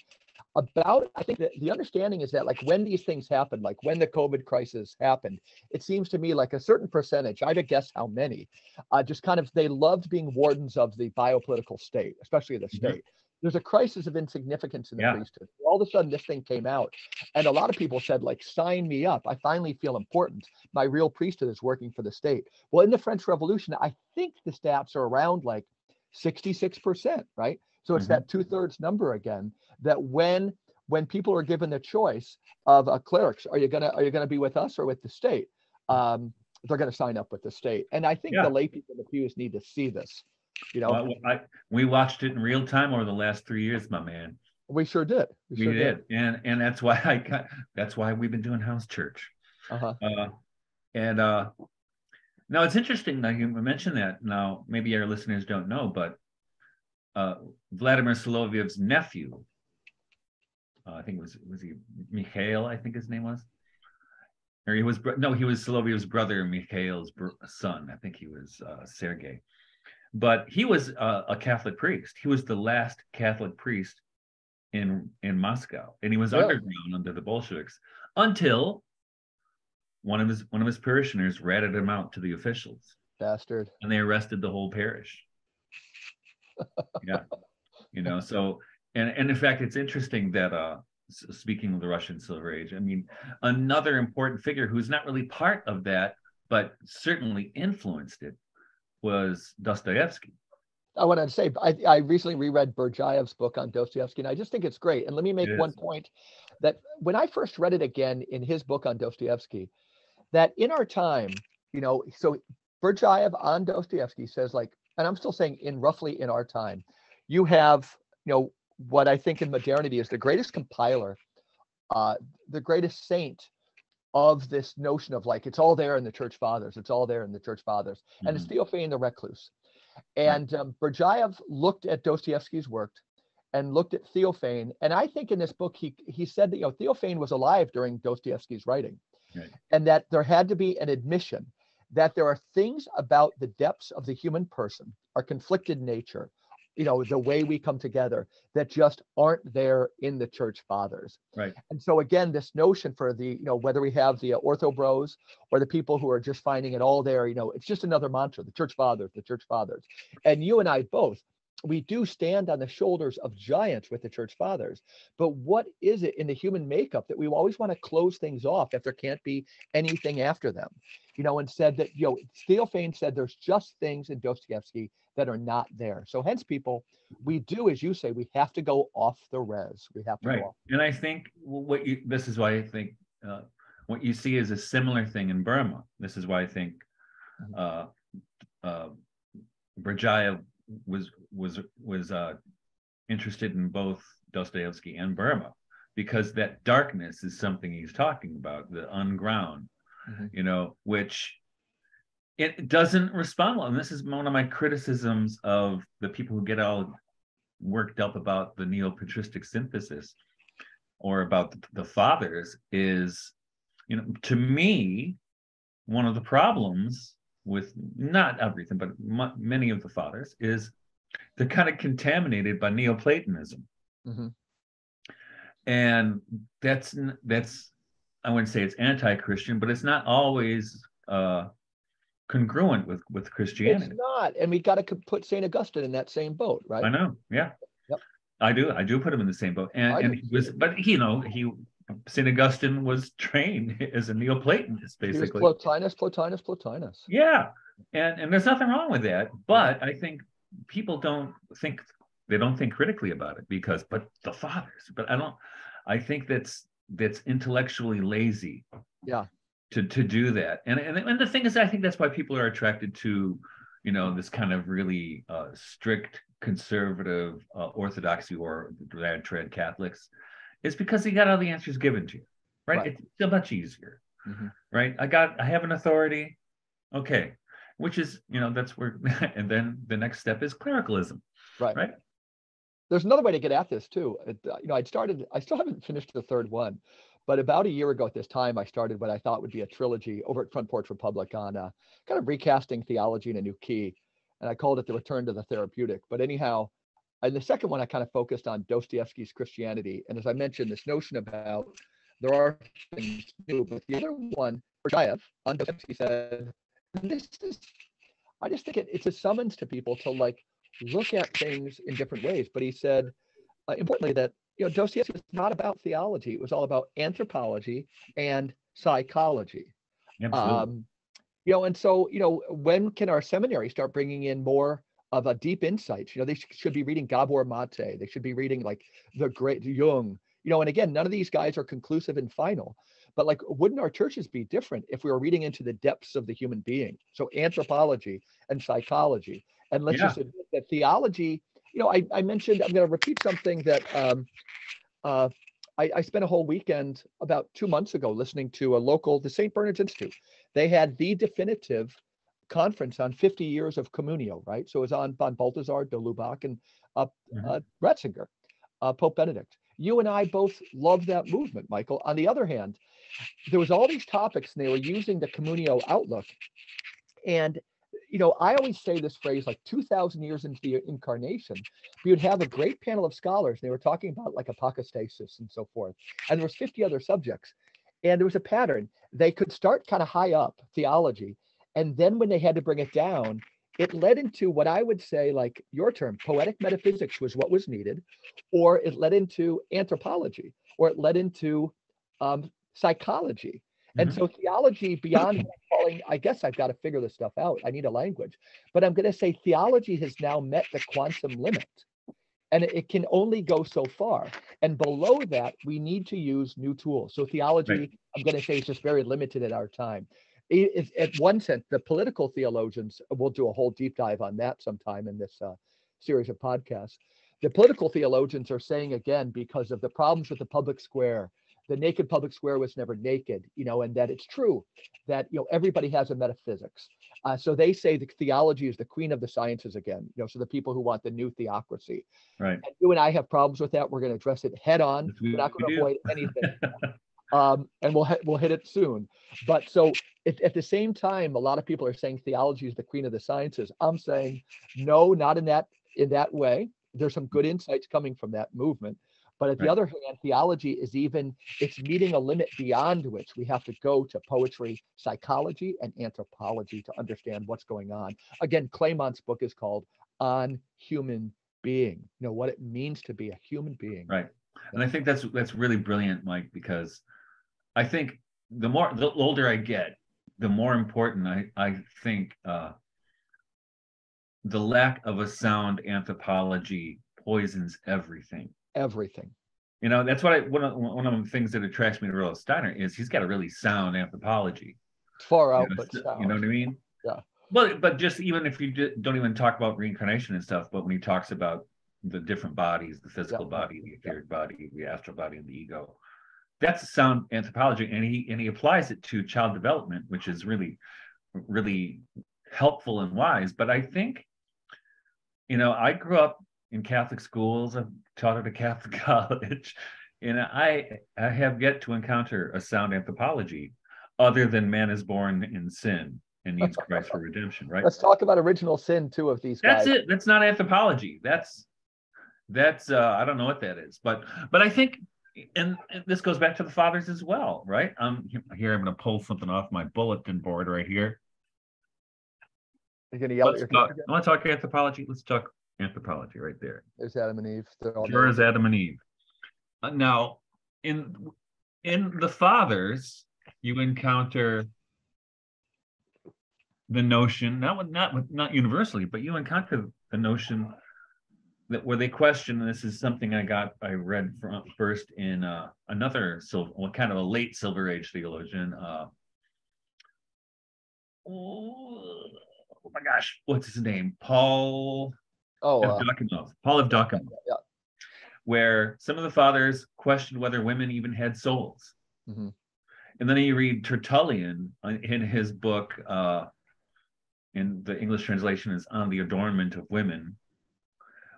About, I think that the understanding is that like when these things happen, like when the COVID crisis happened, it seems to me like a certain percentage, I had to guess how many, uh, just kind of they loved being wardens of the biopolitical state, especially the Mhm. state. There's a crisis of insignificance in the Yeah. priesthood. All of a sudden, this thing came out, and a lot of people said, like, sign me up. I finally feel important. My real priesthood is working for the state. Well, in the French Revolution, I think the stats are around like 66%, right? So it's Mhm. that two thirds number again. That when when people are given the choice of uh, clerics, are you gonna are you gonna be with us or with the state? Um, they're gonna sign up with the state, and I think Yeah. the lay people in the pews need to see this. You know, Well, I, we watched it in real time over the last three years, my man. we sure did. We, We sure did, and and that's why I got. That's why we've been doing house church. Uh-huh. Uh, and uh, now it's interesting that you mentioned that. Now maybe our listeners don't know, but uh, Vladimir Solovyev's nephew, uh, I think it was was he Mikhail? I think his name was. Or he was no, he was Solovyev's brother, Mikhail's br- son. I think he was uh, Sergei. But he was uh, a Catholic priest. He was the last Catholic priest in in Moscow, and he was Really? underground under the Bolsheviks until one of his one of his parishioners ratted him out to the officials, Bastard. and they arrested the whole parish. Yeah, you know. So, and and in fact, it's interesting that uh, speaking of the Russian Silver Age. I mean, another important figure who's not really part of that, but certainly influenced it, was Dostoevsky. I want to say, I, I recently reread Berdyaev's book on Dostoevsky, and I just think it's great. And let me make one point that when I first read it again in his book on Dostoevsky, that in our time, you know, so Berdyaev on Dostoevsky says, like, and I'm still saying in roughly in our time, you have, you know, what I think in modernity is the greatest compiler, uh, the greatest saint of this notion of like it's all there in the church fathers, it's all there in the church fathers, mm-hmm. and it's mm-hmm. Theophane the Recluse. And um, Berdyaev looked at Dostoevsky's work and looked at Theophane, and I think in this book he he said that you know Theophane was alive during Dostoevsky's writing, right. and that there had to be an admission that there are things about the depths of the human person, our conflicted nature, you know the way we come together that just aren't there in the church fathers. Right. And so again this notion for the you know whether we have the uh, ortho bros or the people who are just finding it all there you know it's just another mantra the church fathers the church fathers. And you and i both we do stand on the shoulders of giants with the church fathers but what is it in the human makeup that we always want to close things off if there can't be anything after them you know and said that you know Theophane said there's just things in dostoevsky that are not there. So hence people, we do, as you say, we have to go off the res. We have to right. And I think what you, this is why I think uh, what you see is a similar thing in Boehme. This is why I think mm-hmm. uh, uh, Berdyaev was was was uh, interested in both Dostoevsky and Boehme because that darkness is something he's talking about, the unground, mm-hmm. you know, which it doesn't respond well. And this is one of my criticisms of the people who get all worked up about the neo-patristic synthesis or about the, the fathers is, you know, to me, one of the problems with not everything, but m- many of the fathers is they're kind of contaminated by Neoplatonism. Mm-hmm. And that's that's I wouldn't say it's anti-Christian, but it's not always uh, congruent with with Christianity. It's not, and we've got to put Saint Augustine in that same boat, right? I know. Yeah. Yep. I do. I do put him in the same boat, and, and he was, but you know, he Saint Augustine was trained as a Neoplatonist, basically. Plotinus, Plotinus, Plotinus. Yeah, and and there's nothing wrong with that, but I think people don't think they don't think critically about it because, but the fathers, but I don't. I think that's that's intellectually lazy. Yeah to to do that. And and and the thing is, I think that's why people are attracted to, you know, this kind of really uh, strict conservative uh, orthodoxy or trad Catholics, is because you got all the answers given to you, right? right. It's so much easier, mm-hmm. right? I got I have an authority, okay, which is you know that's where, and then the next step is clericalism, right? Right. There's another way to get at this too. It, uh, you know, I'd started. I still haven't finished the third one, but about a year ago at this time, I started what I thought would be a trilogy over at Front Porch Republic on uh, kind of recasting theology in a new key. And I called it The Return to the Therapeutic. But anyhow, in the second one, I kind of focused on Dostoevsky's Christianity. And as I mentioned, this notion about there are things new. But the other one, Berdyaev on Dostoevsky said, this is, I just think it, it's a summons to people to like look at things in different ways. But he said, uh, importantly, that you know, Dostoevsky was not about theology. It was all about anthropology and psychology. Um, you know, and so, you know, when can our seminary start bringing in more of a deep insights? You know, they sh- should be reading Gabor Mate. They should be reading like the great Jung, you know, and again, none of these guys are conclusive and final. But like, wouldn't our churches be different if we were reading into the depths of the human being? So anthropology and psychology. And let's yeah. just admit that theology you know, I, I mentioned, I'm going to repeat something that um, uh, I, I, spent a whole weekend about two months ago listening to a local, the St. Bernard's Institute. They had the definitive conference on 50 years of communio, right? So it was on von Balthasar de Lubac and uh, mm-hmm. uh, Ratzinger, uh, Pope Benedict. You and I both love that movement, Michael. On the other hand, there was all these topics and they were using the communio outlook. And you know, I always say this phrase like 2,000 years into the incarnation, we would have a great panel of scholars. They were talking about like apostasis and so forth. And there was 50 other subjects. And there was a pattern. They could start kind of high up theology. And then when they had to bring it down, it led into what I would say, like your term, poetic metaphysics was what was needed, or it led into anthropology. or it led into um, psychology. And Mhm. so theology beyond calling, I guess I've got to figure this stuff out. I need a language, but I'm going to say theology has now met the quantum limit and it, it can only go so far. And below that, we need to use new tools. So theology, I'm going to say, is just very limited at our time. I- It's at one sense, the political theologians, we'll do a whole deep dive on that sometime in this uh, series of podcasts. The political theologians are saying again, because of the problems with the public square, the naked public square was never naked, you know, and that it's true that, you know, everybody has a metaphysics. Uh, so they say the theology is the queen of the sciences again, you know, so the people who want the new theocracy. Right. And you and I have problems with that. We're going to address it head on. We- We're not going to avoid anything. um, and we'll hit, we'll hit it soon. But so at, at the same time, a lot of people are saying theology is the queen of the sciences. I'm saying no, not in that in that way. There's some good insights coming from that movement. But at the other hand, theology is even it's meeting a limit beyond which we have to go to poetry, psychology, and anthropology to understand what's going on. Again, Clément's book is called On Human Being. You know what it means to be a human being. Right. And I think that's that's really brilliant, Mike, because I think the more the older I get, the more important I I think uh, the lack of a sound anthropology poisons everything. Everything. You know, that's what I one of one of the things that attracts me to Rudolf Steiner is he's got a really sound anthropology. Far You out, know, but so- sound. you know what I mean? Yeah. But but just even if you don't even talk about reincarnation and stuff, but when he talks about the different bodies, the physical Yeah. body, the etheric body, the astral body, and the ego, that's a sound anthropology, and he and he applies it to child development, which is really really helpful and wise. But I think, you know, I grew up in Catholic schools. I've taught at a Catholic college, and I I have yet to encounter a sound anthropology other than man is born in sin and needs Christ for redemption, right? Let's talk about original sin too of these That's guys. it. That's not anthropology. That's that's uh I don't know what that is, but but I think and, this goes back to the fathers as well, right? Um here I'm gonna pull something off my bulletin board right here. You're gonna yell Let's your talk. I want to talk anthropology. Let's talk anthropology right there. There's Adam and Eve. Sure. Adam and Eve. Uh, now, in in the fathers, you encounter the notion not with- not with- not universally, but you encounter the notion that where they question. And this is something I got I read from first in uh, another silver, well, kind of a late Silver Age theologian. Uh, oh my gosh, what's his name? Paul Oh, uh, Evdokimov. Paul Evdokimov yeah. where some of the fathers questioned whether women even had souls. Mhm. And then you read Tertullian in his book, uh, in the English translation is On the Adornment of Women,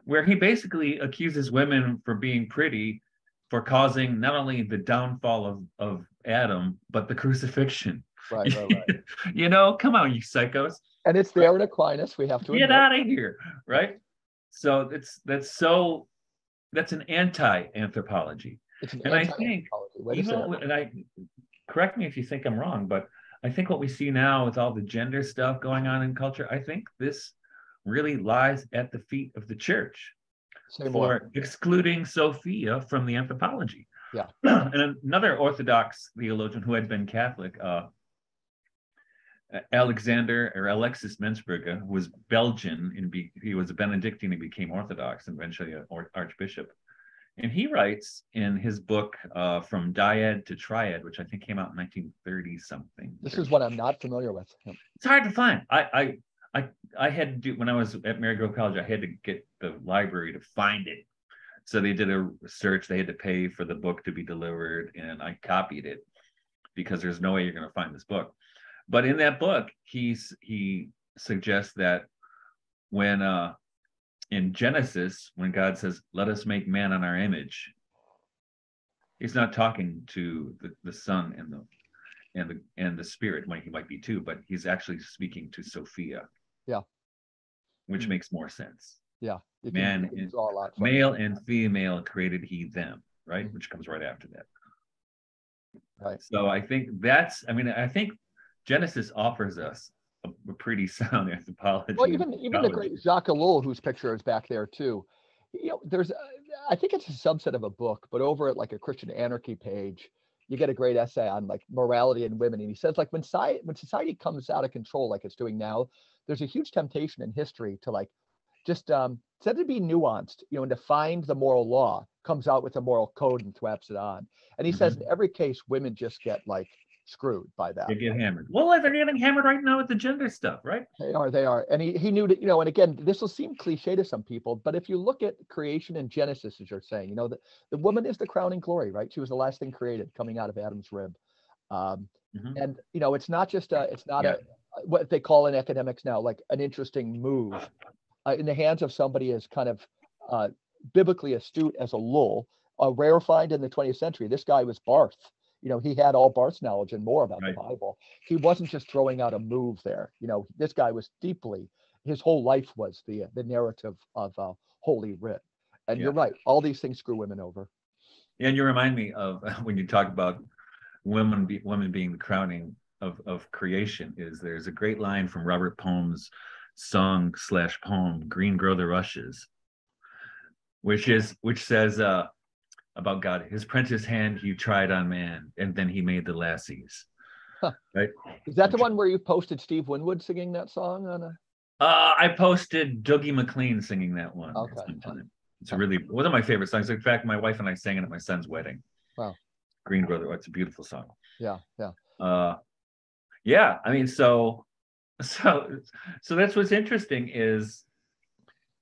where he basically accuses women for being pretty for causing not only the downfall of, of Adam, but the crucifixion. right, right, right. you know, come on, you psychos And it's there in Aquinas. We have to get admit. out of here right so it's that's so that's an anti-anthropology an and I anti-anthropology. think Wait even and i correct me if you think i'm wrong but i think what we see now with all the gender stuff going on in culture i think this really lies at the feet of the church Say for more. excluding sophia from the anthropology Yeah. and another orthodox theologian who had been catholic uh Alexander or Alexis Mensbrugghe was Belgian and be, he was a Benedictine and became Orthodox and eventually an or, archbishop. And he writes in his book uh, From Dyad to Triad, which I think came out in 1930 something. This is what I'm not familiar with. It's hard to find. I I I I had to do when I was at Marygrove College. I had to get the library to find it. So they did a search. They had to pay for the book to be delivered, and I copied it because there's no way you're going to find this book. But in that book, he's he suggests that when uh in Genesis, when God says, "Let us make man on our image," he's not talking to the, the son and the and the and the spirit. Well, he might be too, but he's actually speaking to Sophia. Yeah. which Mm. makes more sense. You can- Man you can is draw a lot from it. Male and female created he them, right? Mhm. Which comes right after that. Right. So I think that's. I mean, I think Genesis offers us a, a pretty sound anthropology. Well, even even the theology. great Jacques Ellul, whose picture is back there too, you know, there's, uh, I think it's a subset of a book, but over at like a Christian anarchy page, you get a great essay on like morality and women. And he says like when society, when society comes out of control, like it's doing now, there's a huge temptation in history to like just um, instead of be nuanced, you know, and to find the moral law, comes out with a moral code and thwaps it on. And he mm-hmm. says in every case, women just get like screwed by that. They get hammered. Well, they're getting hammered right now with the gender stuff, right? They are, they are. And he, he knew that, you know, and again, this will seem cliche to some people, but if you look at creation and Genesis, as you're saying, you know, the, the woman is the crowning glory, right? She was the last thing created coming out of Adam's rib. Um, mm-hmm. And, you know, it's not just a, it's not yeah. a, what they call in academics now, like an interesting move uh, in the hands of somebody as kind of uh, biblically astute as Ellul, a rare find in the 20th century. This guy was Barth you know, he had all Barth's knowledge and more about right. the Bible. He wasn't just throwing out a move there. You know, this guy was deeply, his whole life was the the narrative of uh, Holy Writ. And yeah. you're right, all these things screw women over. Yeah, and you remind me of when you talk about women, be, women being the crowning of of creation. Is there's a great line from Robert Pome's song slash poem "Green Grow the Rushes," which is which says, uh, about God. His prentice hand he tried on man, and then he made the lassies. Huh. Right? Is that the one where you posted Steve Winwood singing that song on a? Uh, I posted Dougie MacLean singing that one. Okay. It's a really one of my favorite songs. In fact, my wife and I sang it at my son's wedding. Wow. Green Brother. It's a beautiful song. Yeah, yeah. Uh, yeah. I mean, so, so, so that's what's interesting is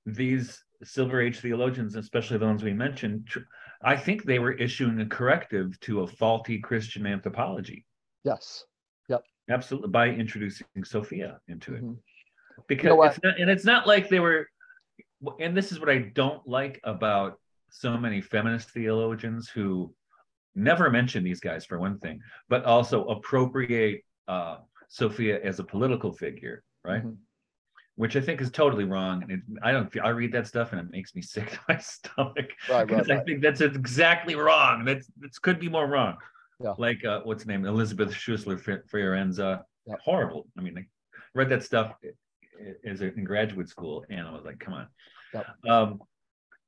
these Silver Age theologians, especially the ones we mentioned, tr- I think they were issuing a corrective to a faulty Christian anthropology. Yes. Yep. Absolutely. By introducing Sophia into it. Mm-hmm. Because you know it's not, and it's not like they were, and this is what I don't like about so many feminist theologians who never mention these guys for one thing, but also appropriate uh, Sophia as a political figure, right? Mm-hmm which I think is totally wrong. And it, I don't. I read that stuff and it makes me sick to my stomach right, right, right. I think that's exactly wrong. That's that could be more wrong. Yeah. Like uh, what's the name? Elisabeth Schussler Fiorenza. Yeah. Horrible. I mean, I read that stuff as in graduate school, and I was like, come on. Yep. Um,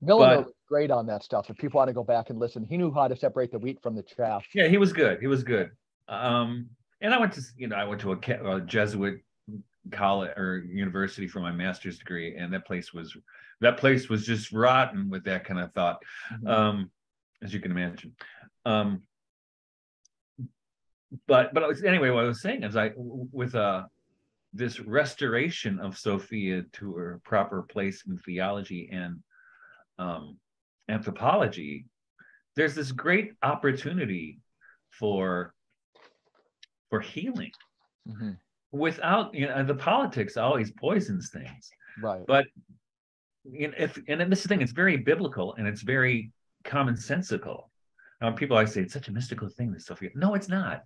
Milner but, was great on that stuff. If people want to go back and listen, he knew how to separate the wheat from the chaff. Yeah, he was good. He was good. Um, and I went to, you know, I went to a, a Jesuit college or university for my master's degree, and that place was that place was just rotten with that kind of thought, mm-hmm. um, as you can imagine. Um, but but was, anyway, what I was saying is I with uh this restoration of Sophia to her proper place in theology and um, anthropology, there's this great opportunity for for healing. Mm-hmm. Without you know the politics always poisons things. Right. But you know, if and this thing it's very biblical and it's very commonsensical. Um, people always say it's such a mystical thing this stuff. No it's not.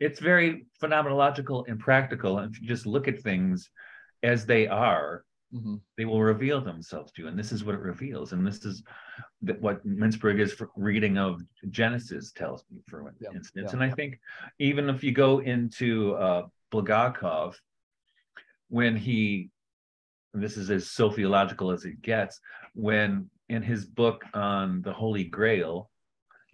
It's very phenomenological and practical and if you just look at things as they are mm-hmm. they will reveal themselves to you and this is what it reveals and this is that what Mensbrugghe for reading of Genesis tells me for instance yeah. and I think even if you go into uh, Bulgakov when he, this is as sophiological as it gets, when in his book on the Holy Grail,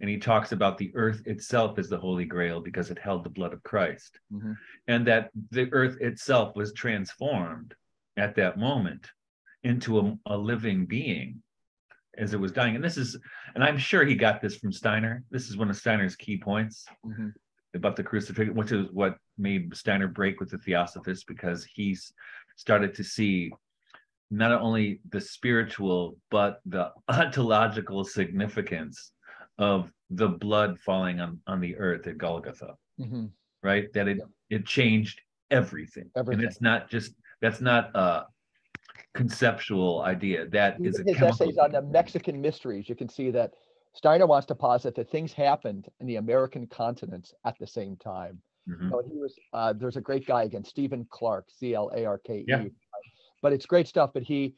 and he talks about the earth itself as the Holy Grail because it held the blood of Christ, mm-hmm. and that the earth itself was transformed at that moment into a, a living being as it was dying. And this is, and I'm sure he got this from Steiner. This is one of Steiner's key points. Mm-hmm about the crucifixion, which is what made Steiner break with the Theosophists because he's started to see not only the spiritual but the ontological significance of the blood falling on, on the earth at Golgotha. Mm-hmm. Right? That it it changed everything. everything. And it's not just that's not a conceptual idea. That is his essays on the Mexican mysteries. You can see that Steiner wants to posit that things happened in the American continents at the same time. Mm-hmm. So he was uh, there's a great guy again, Stephen Clarke, C L A R K E. Yeah. But it's great stuff. But he,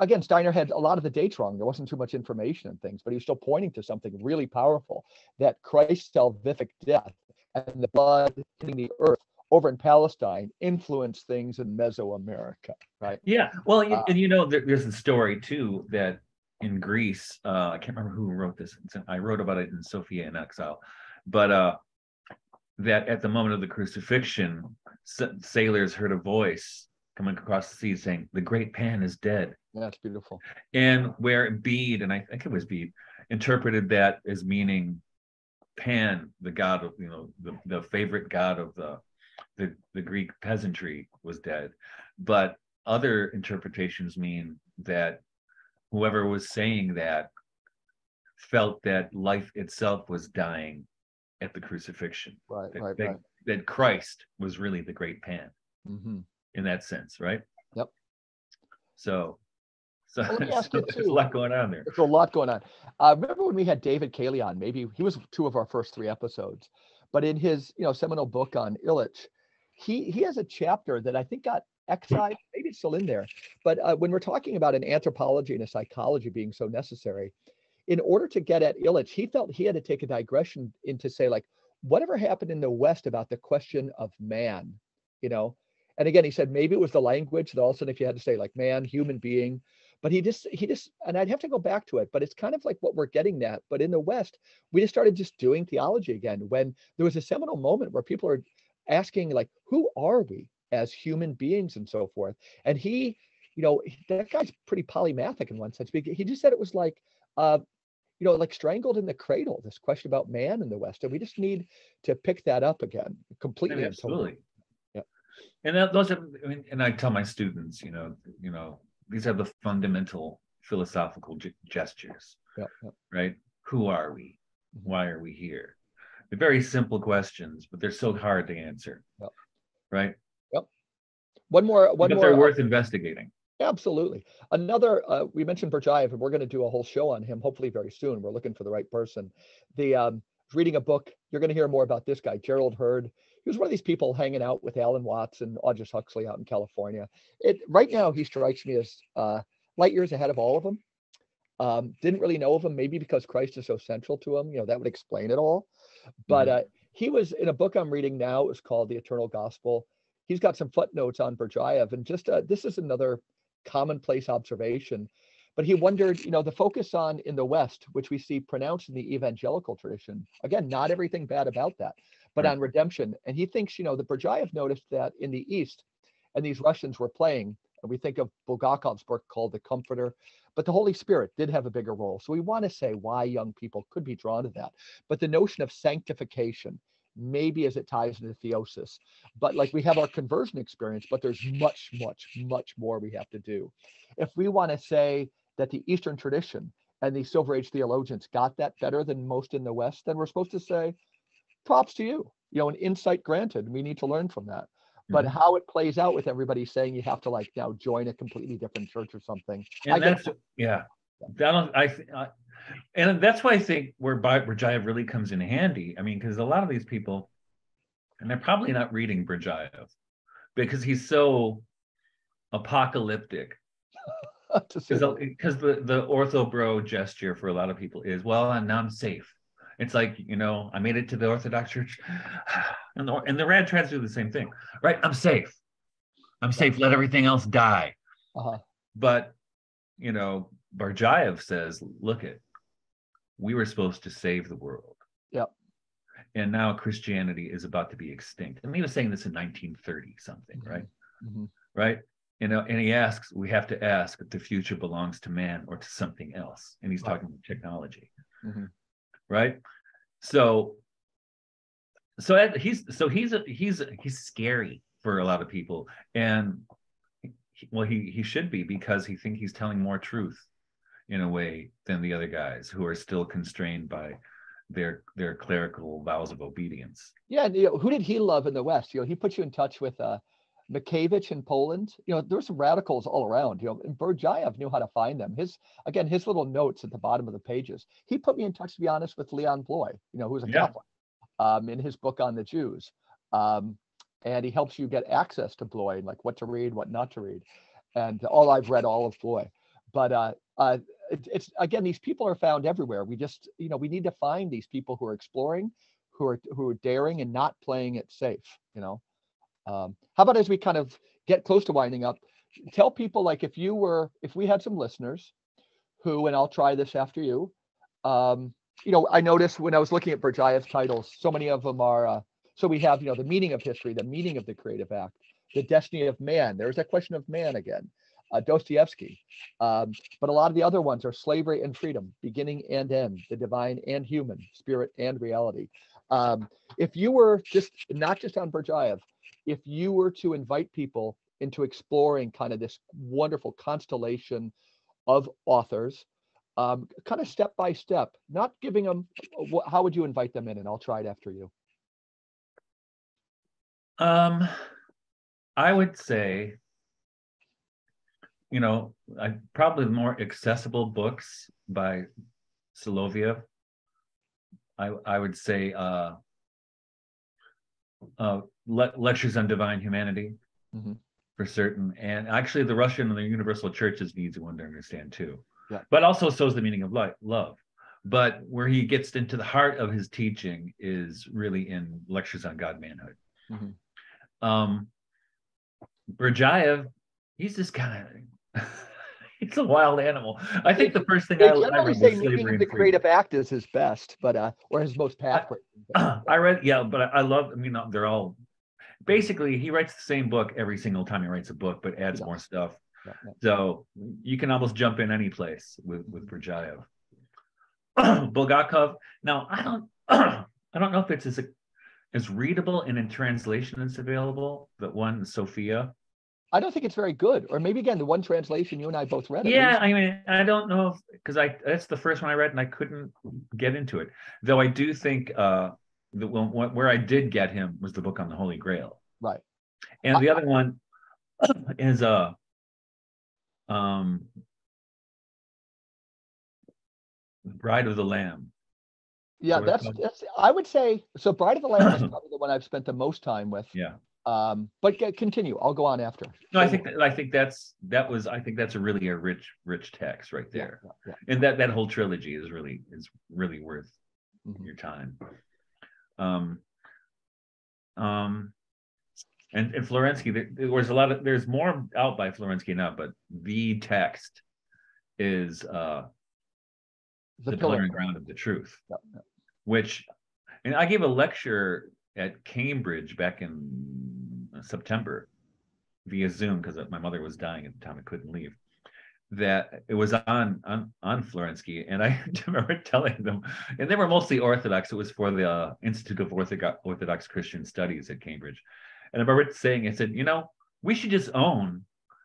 again, Steiner had a lot of the dates wrong. There wasn't too much information and things, but he was still pointing to something really powerful that Christ's salvific death and the blood hitting the earth over in Palestine influenced things in Mesoamerica, right? Yeah. Well, uh, and you know, there, there's a story too that in Greece. Uh, I can't remember who wrote this. I wrote about it in Sophia in Exile, but uh, that at the moment of the crucifixion, sailors heard a voice coming across the sea saying, "The great Pan is dead." Yeah, it's beautiful. And where Bede, and I think it was Bede, interpreted that as meaning Pan, the god of you know the, the favorite god of the, the the Greek peasantry, was dead. But other interpretations mean that whoever was saying that felt that life itself was dying at the crucifixion. Right, that, right, that, right. That Christ was really the great Pan mm-hmm. in that sense, right? Yep. So, so, well, so there's a lot going on there. There's a lot going on. Uh, remember when we had David Cayley on? Maybe he was two of our first three episodes, but in his you know seminal book on Illich, he he has a chapter that I think got excised. Maybe it's still in there. But uh, when we're talking about an anthropology and a psychology being so necessary, in order to get at Illich, he felt he had to take a digression into say like whatever happened in the West about the question of man, you know. And again, he said maybe it was the language that all of a sudden if you had to say like man, human being, but he just he just and I'd have to go back to it, but it's kind of like what we're getting at. But in the West, we just started just doing theology again when there was a seminal moment where people are asking like, who are we as human beings and so forth? And he, you know, that guy's pretty polymathic in one sense. He just said it was like uh, you know, like strangled in the cradle, this question about man in the West. And we just need to pick that up again completely. absolutely. Yeah. And that, those are, I mean, and I tell my students, you know, you know, these are the fundamental philosophical gestures, yeah, yeah. right? Who are we? Mm-hmm. Why are we here? Very simple questions, but they're so hard to answer, yep. right? Yep. One more, one but more. They're worth investigating. Absolutely. Another, uh, we mentioned Berdyaev, and we're going to do a whole show on him hopefully very soon. We're looking for the right person. The um, reading a book, you're going to hear more about this guy, Gerald Heard. He was one of these people hanging out with Alan Watts and Aldous Huxley out in California. It right now he strikes me as uh, light years ahead of all of them. Um, didn't really know of him, maybe because Christ is so central to him. You know that would explain it all. But mm-hmm. uh, he was in a book I'm reading now. It's called The Eternal Gospel. He's got some footnotes on Berdyaev, and just uh, this is another commonplace observation. But he wondered, you know, the focus on in the West, which we see pronounced in the evangelical tradition, again, not everything bad about that, but right. on redemption. And he thinks, you know, the Berdyaev noticed that in the East, and these Russians were playing, we think of Bulgakov's book called The Comforter, but the Holy Spirit did have a bigger role. So we want to say why young people could be drawn to that. But the notion of sanctification, maybe as it ties into theosis. But like we have our conversion experience, but there's much, much, much more we have to do. If we want to say that the Eastern tradition and the Silver Age theologians got that better than most in the West, then we're supposed to say, props to you. You know, an insight granted. We need to learn from that. But mm-hmm. how it plays out with everybody saying you have to like now join a completely different church or something. And I that's guess, yeah. That I, I and that's why I think where Berdyaev really comes in handy. I mean, because a lot of these people, and they're probably not reading Berdyaev because he's so apocalyptic. Because the, the ortho bro gesture for a lot of people is, well, I'm, now I'm safe. It's like, you know, I made it to the Orthodox Church. And the, and the rad trads do the same thing, right? I'm safe. I'm safe. Let everything else die. Uh-huh. But, you know, Berdyaev says, look it, we were supposed to save the world. Yep. And now Christianity is about to be extinct. And he was saying this in 1930 something, mm-hmm. right? Mm-hmm. Right. You know, and he asks, we have to ask if the future belongs to man or to something else. And he's right. talking about technology. Mm-hmm. Right. So so he's so he's a, he's a, he's scary for a lot of people and well he he should be because he think he's telling more truth in a way than the other guys who are still constrained by their their clerical vows of obedience. Yeah, you know, who did he love in the West? You know, he put you in touch with uh, Mickiewicz in Poland. You know, there were some radicals all around. You know, and Berdyaev knew how to find them. His again, his little notes at the bottom of the pages. He put me in touch, to be honest, with Leon Bloy. You know, who's a yeah. Catholic. Um, in his book on the Jews, um, and he helps you get access to Bloy, like what to read, what not to read. And all I've read all of Bloy, but uh, uh, it, it's again these people are found everywhere we just you know we need to find these people who are exploring who are who are daring and not playing it safe you know um, how about as we kind of get close to winding up tell people like if you were if we had some listeners who, and I'll try this after you. Um, you know, I noticed when I was looking at Berdyaev's titles, so many of them are. Uh, so we have, you know, the meaning of history, the meaning of the creative act, the destiny of man. There's that question of man again. Uh, Dostoevsky, um, but a lot of the other ones are slavery and freedom, beginning and end, the divine and human, spirit and reality. Um, if you were just not just on Berdyaev, if you were to invite people into exploring kind of this wonderful constellation of authors, um, kind of step by step, not giving them, how would you invite them in? And I'll try it after you. Um, I would say, you know, I probably more accessible books by Soloviev. I I would say uh, uh, le- lectures on divine humanity Mhm. for certain, and actually the Russian and the Universal Churches needs one to understand too. Yeah. But also so is the meaning of life, love. But where he gets into the heart of his teaching is really in lectures on God manhood. Mhm. Um, Berdyaev, he's just kind of he's a wild animal. I think the first thing They I, I read say was slavery the creative act is his best, but uh, or his most pathway. I read, yeah, but I, I love. I mean, they're all basically he writes the same book every single time he writes a book, but adds Yeah. more stuff. Yeah, yeah. So you can almost jump in any place with with Berdyaev. Bulgakov. Now I don't I don't know if it's as as readable and in translation as available. That one, Sophia. I don't think it's very good. Or maybe again, the one translation you and I both read. Yeah. I mean, I don't know because I that's the first one I read and I couldn't get into it. Though I do think uh the one where I did get him was the book on the Holy Grail. Right. And the other one is uh um Bride of the Lamb. Yeah, that's that's. I would say so. Bride of the Lamb is probably the one I've spent the most time with. Yeah. Um, but continue. I'll go on after. No, I think that, I think that's that was I think that's a really a rich rich text right there. yeah, yeah. And that that whole trilogy is really is really worth Mhm. your time. Um, um, and, and Florensky, there, there was a lot of there's more out by Florensky now, but the text is uh The, the, pillar. and ground of the truth, Yeah, yeah. which and I gave a lecture at Cambridge back in September via Zoom because my mother was dying at the time I couldn't leave. That it was on on on Florensky, and I remember telling them, and they were mostly Orthodox. It was for the uh, Institute of Orthodox, Orthodox Christian Studies at Cambridge, and I remember saying, I said, you know, we should just own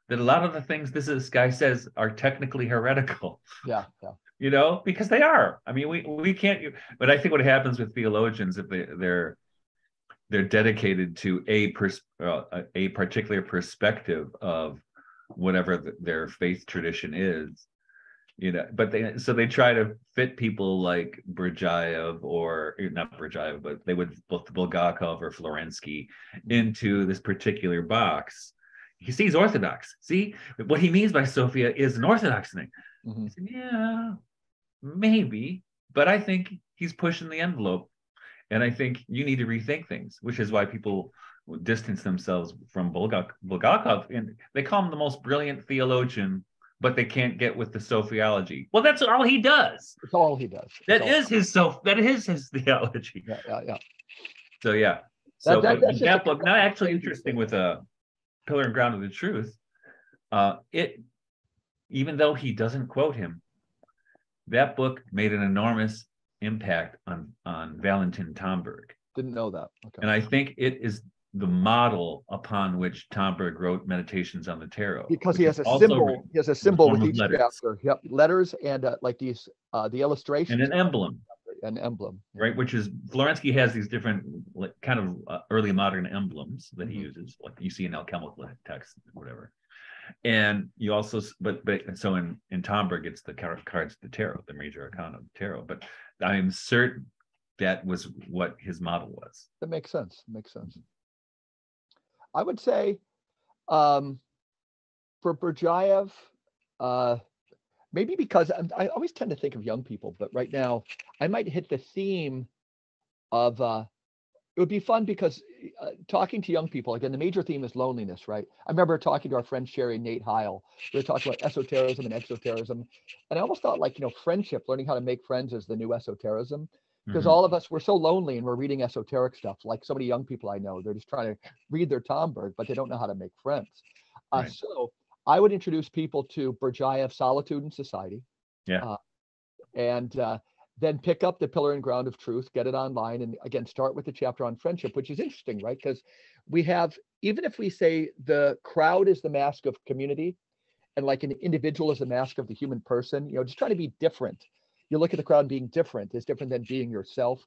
that a lot of the things this, this guy says are technically heretical Yeah, yeah. you know because they are i mean we we can't but i think what happens with theologians if they they're they're dedicated to a pers- uh, a- particular perspective of whatever th- their faith tradition is you know but they so they try to fit people like Berdyaev or eh, not Berdyaev but they would both Bulgakov or Florensky into this particular box he sees orthodox see what he means by Sophia is an orthodox thing Mhm. Said, yeah, maybe, but I think he's pushing the envelope. And I think you need to rethink things, which is why people distance themselves from Bulgak- Bulgakov. And they call him the most brilliant theologian, but they can't get with the sophiology. Well, that's all he does. It's all he does. That all- his self. That is his theology. Yeah, yeah, yeah. So yeah. So that- that's just that book, now actually interesting with a pillar and ground of the truth. Uh, it even though he doesn't quote him, that book made an enormous impact on on Valentin Tomberg, Didn't know that. Okay. and I think it is the model upon which Tomberg wrote Meditations on the Tarot. because he has a symbol. He has a symbol with each letters. chapter. Yep, letters and uh, like these uh, the illustrations and an emblem. an emblem. right? Which is Florensky has these different like, kind of uh, early modern emblems that he Mhm. uses, like you see in alchemical texts, whatever. And you also, but but so in in Tomberg, it's the car- cards the tarot, the major arcana of the tarot. But I am certain that was what his model was. That makes sense. Makes sense. I would say um, for Berdyaev, uh, maybe because I'm, I always tend to think of young people, but right now I might hit the theme of uh, it would be fun because uh, talking to young people again the major theme is loneliness right i remember talking to our friend sherry nate heil we were talking about esotericism and exotericism and i almost thought like you know friendship learning how to make friends is the new esotericism because Mhm. all of us we're so lonely and we're reading esoteric stuff like so many young people i know they're just trying to read their tomberg but they don't know how to make friends uh, Right. so i would introduce people to Berdyaev solitude and society Yeah. uh, and uh, then pick up the pillar and ground of truth get it online and again start with the chapter on friendship which is interesting right? Because we have even if we say the crowd is the mask of community and like an individual is the mask of the human person you know just trying to be different. You look at the crowd being different is different than being yourself.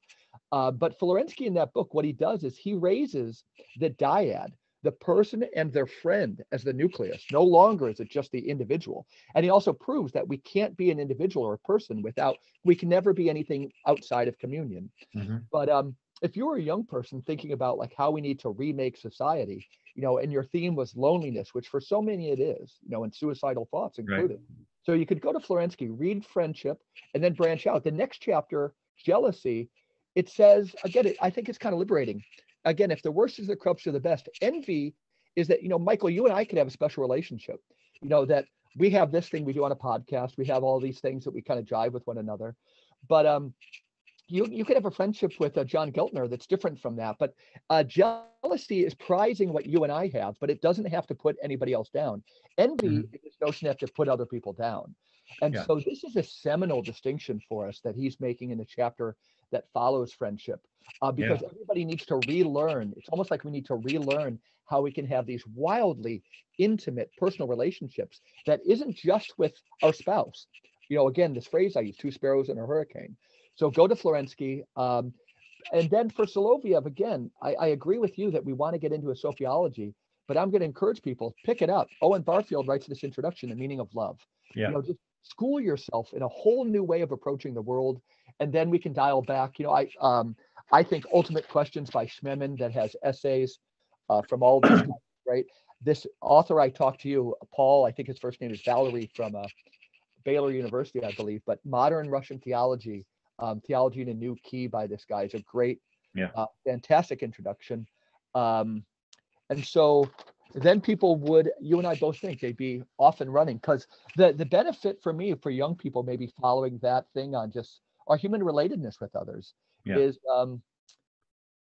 Uh, but Florensky in that book what he does is he raises the dyad the person and their friend as the nucleus no longer is it just the individual and he also proves that we can't be an individual or a person without we can never be anything outside of communion Mhm. but um, if you're a young person thinking about like how we need to remake society, you know, and your theme was loneliness, which for so many it is, you know, and suicidal thoughts included. So you could go to Florensky, read friendship, and then branch out. The next chapter, jealousy, it says again, it, I think it's kind of liberating. Again, if the worst is the corrupts are the best, envy is that you know, Michael, you and I could have a special relationship. You know that we have this thing we do on a podcast. We have all these things that we kind of jive with one another, but um, you you could have a friendship with uh, John Geltner that's different from that. But uh, jealousy is prizing what you and I have, but it doesn't have to put anybody else down. Envy Mhm. is this notion that to put other people down. And Yeah. so this is a seminal distinction for us that he's making in the chapter that follows friendship, uh, because everybody needs to relearn. It's almost like we need to relearn how we can have these wildly intimate personal relationships that isn't just with our spouse. You know, again, this phrase I use: two sparrows in a hurricane. So go to Florensky. Um, and then for Soloviev, again, I, I agree with you that we want to get into a sophiology, but I'm going to encourage people, pick it up. Owen Barfield writes this introduction, The Meaning of Love. Yeah. You know, just school yourself in a whole new way of approaching the world. And then we can dial back. You know, I um, I think Ultimate Questions by Schmemann that has essays uh, from all these, right? This author I talked to you, Paul, I think his first name is Valerie from uh, Baylor University, I believe, but Modern Russian Theology um, Theology in a New Key by this guy is a great, Yeah. uh, fantastic introduction. Um, and so then people would, you and I both think they'd be off and running because the the benefit for me for young people maybe following that thing on just our human relatedness with others Yeah. is um,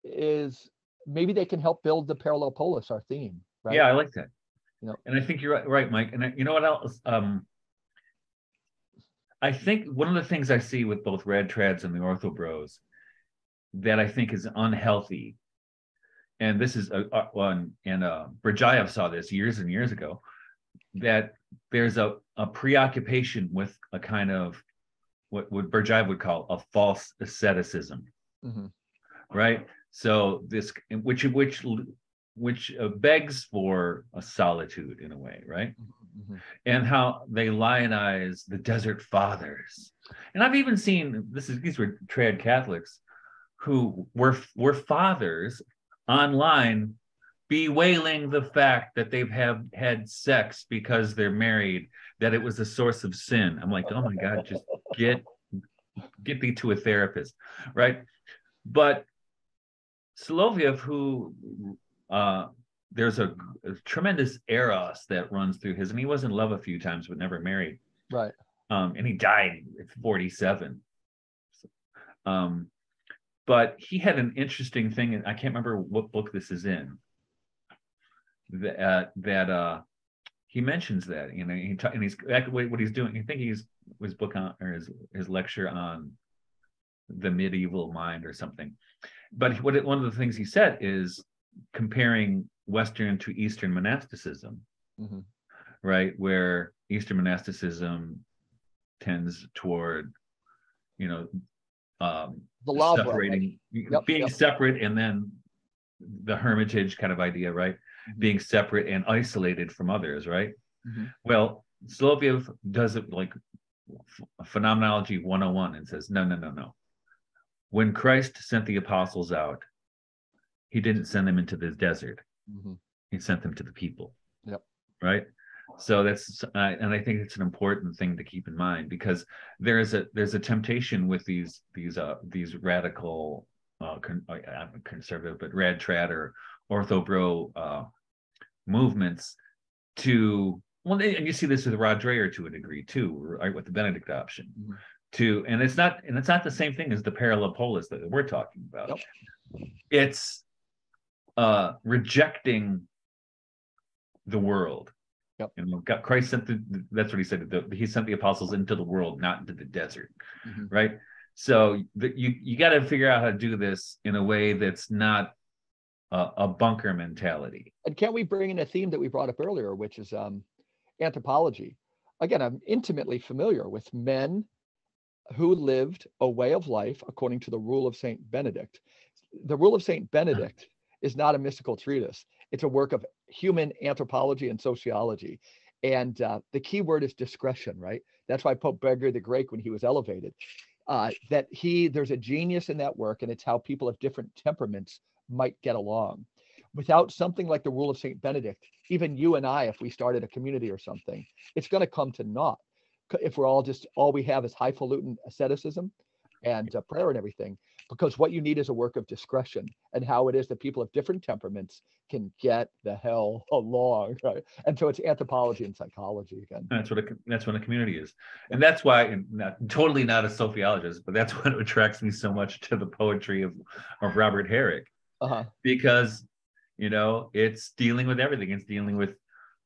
is maybe they can help build the parallel polis, our theme. Right? Yeah, I like that. You know. And I think you're right, right, Mike. And I, you know what else? Um, I think one of the things I see with both Rad Trads and the Ortho Bros that I think is unhealthy, and this is a, a one, and uh, Berdyaev saw this years and years ago, that there's a, a preoccupation with a kind of what, what Berdyaev would call a false asceticism Mhm. right? So this, which which which uh, begs for a solitude in a way, right? Mhm. And how they lionize the desert fathers, and I've even seen this is these were trad Catholics who were were fathers online bewailing the fact that they've have had sex because they're married that it was a source of sin i'm like oh my god just get get thee to a therapist right but Soloviev, who uh, there's a, a tremendous eros that runs through his, and he was in love a few times but never married. Right. Um, and he died at 47. Um, but he had an interesting thing, and I can't remember what book this is in. That uh, that uh, he mentions that, you know, he ta- and he's actually what he's doing. I think he's his book on or his his lecture on the medieval mind or something. But what it, one of the things he said is comparing Western to Eastern monasticism, Mhm. right? Where Eastern monasticism tends toward, you know, um, The right? separating, Yep, being yep. separate, and then the hermitage kind of idea, right? Being separate and isolated from others, right? Mhm. Well, Soloviev does it like ph- phenomenology 101 and says, no, no, no, no. When Christ sent the apostles out, he didn't send them into the desert. Mhm. He sent them to the people. Yep. Right. So that's uh, and I think it's an important thing to keep in mind because there is a there's a temptation with these these uh these radical uh con- I'm conservative, but rad trad or ortho bro uh, movements to well, and you see this with Rod Dreher to a degree too, right? With the Benedict option, mm-hmm. to and it's not and it's not the same thing as the parallel polis that we're talking about. Yep. It's uh rejecting the world. Yep. You know, God, Christ sent the that's what he said. The, he sent the apostles into the world, not into the desert, mm-hmm. right? So the, you you got to figure out how to do this in a way that's not a, a bunker mentality. And can't we bring in a theme that we brought up earlier, which is um, anthropology? Again, I'm intimately familiar with men who lived a way of life according to the rule of Saint Benedict. The rule of Saint Benedict is not a mystical treatise. It's a work of human anthropology and sociology. And uh, the key word is discretion, right? That's why Pope Gregory the Great, when he was elevated, uh, that he there's a genius in that work, and it's how people of different temperaments might get along. Without something like the rule of Saint Benedict, even you and I, if we started a community or something, it's going to come to naught. If we're all just all we have is highfalutin asceticism and uh, prayer and everything, because what you need is a work of discretion and how it is that people of different temperaments can get the hell along right and so it's anthropology and psychology again that's what a, that's what a community is and that's why and not totally not a sociologist but that's what attracts me so much to the poetry of of robert herrick uh-huh. because you know it's dealing with everything it's dealing with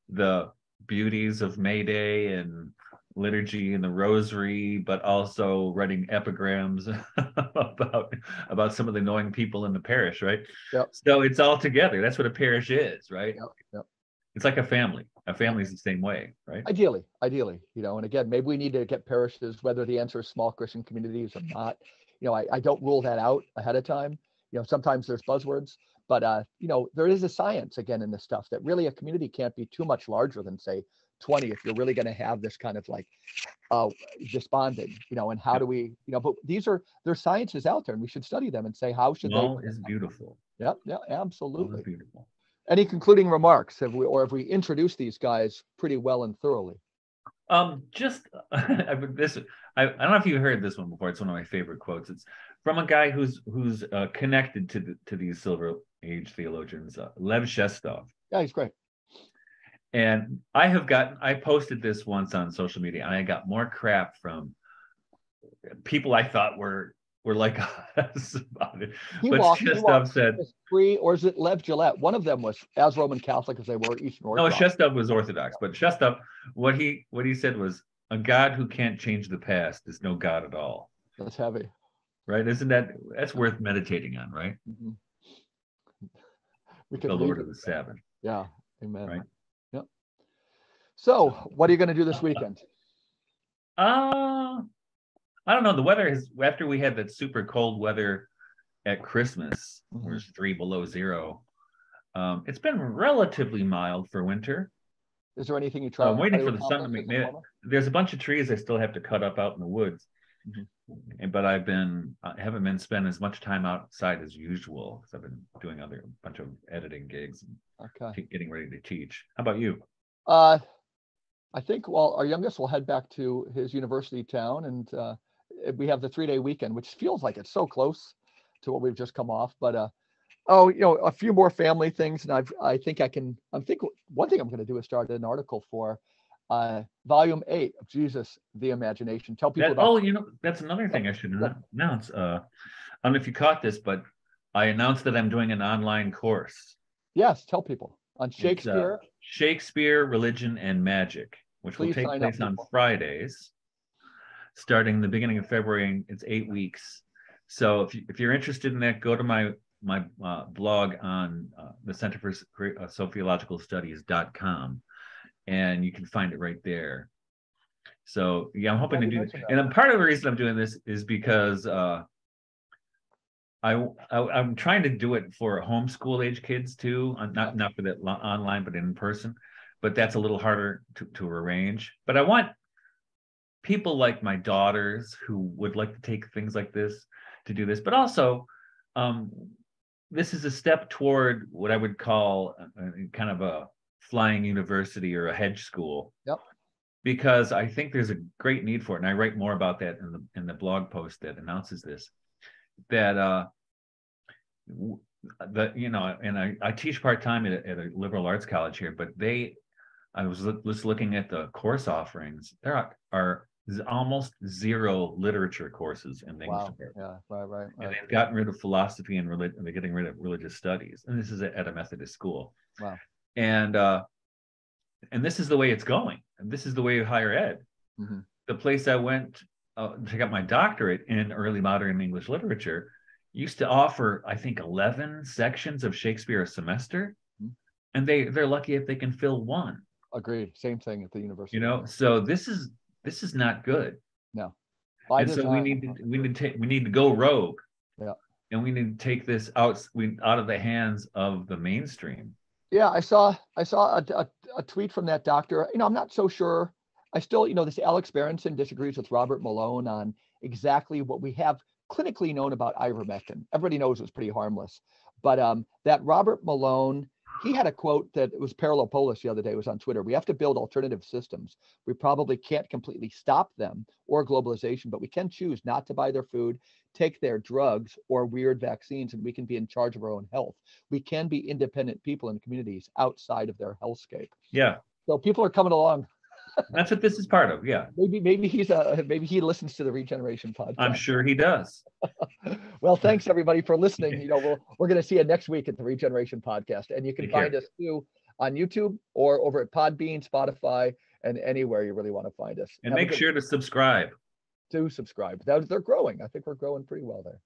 the beauties of may day and liturgy and the rosary, but also writing epigrams about about some of the annoying people in the parish, right? Yep. So it's all together. That's what a parish is, right? Yep. Yep. It's like a family. A family is the same way, right? Ideally, ideally, you know. And again, maybe we need to get parishes, whether the answer is small Christian communities or not. You know, I, I don't rule that out ahead of time. You know, sometimes there's buzzwords, but uh, you know, there is a science again in this stuff that really a community can't be too much larger than say 20 if you're really going to have this kind of like uh despondent you know and how do we you know but these are there's sciences out there and we should study them and say how should Small they is beautiful. Yeah yeah absolutely. beautiful. Any concluding remarks? Have we or have we introduced these guys pretty well and thoroughly? Um just this I, I don't know if you heard this one before. It's one of my favorite quotes. It's from a guy who's who's uh, connected to the, to these silver age theologians uh, lev shestov yeah he's great and I have gotten, I posted this once on social media, and I got more crap from people I thought were were like us about it. He but walked, Shestov said free, or is it Lev Gillet? One of them was as Roman Catholic as they were Eastern Orthodox. No, Shestov was Orthodox, but Shestov, what he what he said was a God who can't change the past is no God at all. That's heavy. Right? Isn't that that's worth meditating on, right? Mm-hmm. the Lord of the Sabbath. Yeah. Amen. Right. Yep. So, what are you going to do this weekend? Uh, I don't know. The weather is after we had that super cold weather at Christmas, mm-hmm. where it's three below zero. Um, it's been relatively mild for winter. Is there anything you try? I'm waiting for the sun to make. There's a bunch of trees I still have to cut up out in the woods, mm-hmm. But I've been I haven't been spending as much time outside as usual because I've been doing other bunch of editing gigs and okay. getting ready to teach. How about you? Uh, I think well, our youngest will head back to his university town, and uh, we have the three day weekend, which feels like it's so close to what we've just come off. But uh, oh, you know, a few more family things, and I've I think I can. I'm think one thing I'm going to do is start an article for uh, volume eight of Jesus the Imagination. Tell people. That, about- oh, you know, that's another thing I should announce. Uh, I don't know if you caught this, but I announced that I'm doing an online course. Yes, tell people on uh, Shakespeare. Shakespeare, Religion, and Magic, which Please will take place on Fridays, starting the beginning of February. It's eight weeks. So if, you, if you're interested in that, go to my my uh, blog on uh, the Center for uh, Sophiological Studies.com, and you can find it right there. So yeah, I'm hoping to do, that. and part of the reason I'm doing this is because uh, I, I am trying to do it for homeschool age kids too, uh, not not for that online, but in person. But that's a little harder to, to arrange. But I want people like my daughters who would like to take things like this to do this, but also um, this is a step toward what I would call a, a kind of a flying university or a hedge school. Yep. Because I think there's a great need for it, and I write more about that in the in the blog post that announces this that uh, the you know, and I I teach part time at, a- at a liberal arts college here, but they, I was just looking at the course offerings. There are, are almost zero literature courses in the English Wow. Yeah. Right. Right. And they've gotten rid of philosophy and religion. They're getting rid of religious studies, and this is at a Methodist school. Wow. And uh, and this is the way it's going. And this is the way of higher ed. Mhm. The place I went uh, to get my doctorate in early modern English literature used to offer, I think, eleven sections of Shakespeare a semester, Mhm. and they they're lucky if they can fill one. Agreed. Same thing at the university. You know, so this is this is not good. By and so we need to we need to take we need to go rogue. Yeah. And we need to take this out we out of the hands of the mainstream. Yeah, I saw I saw a, a, a tweet from that doctor. You know, I'm not so sure. I still, you know, this Alex Berenson disagrees with Robert Malone on exactly what we have clinically known about ivermectin. Everybody knows it was pretty harmless, but um, that Robert Malone, he had a quote that was parallel polis the other day. It was on Twitter. We have to build alternative systems. We probably can't completely stop them or globalization, but we can choose not to buy their food, take their drugs or weird vaccines, and we can be in charge of our own health we can be independent people in communities outside of their hellscape. Yeah. So people are coming along. That's what this is part of. Yeah. Maybe maybe he's a maybe he listens to the regeneration podcast. I'm sure he does. Well, thanks everybody for listening. You know, we'll, we're going to see you next week at the Regeneration Podcast, and you can Take care. find us too on YouTube or over at Podbean, Spotify, and anywhere you really want to find us. And Have make sure to subscribe. to subscribe. That- They're growing. I think we're growing pretty well there.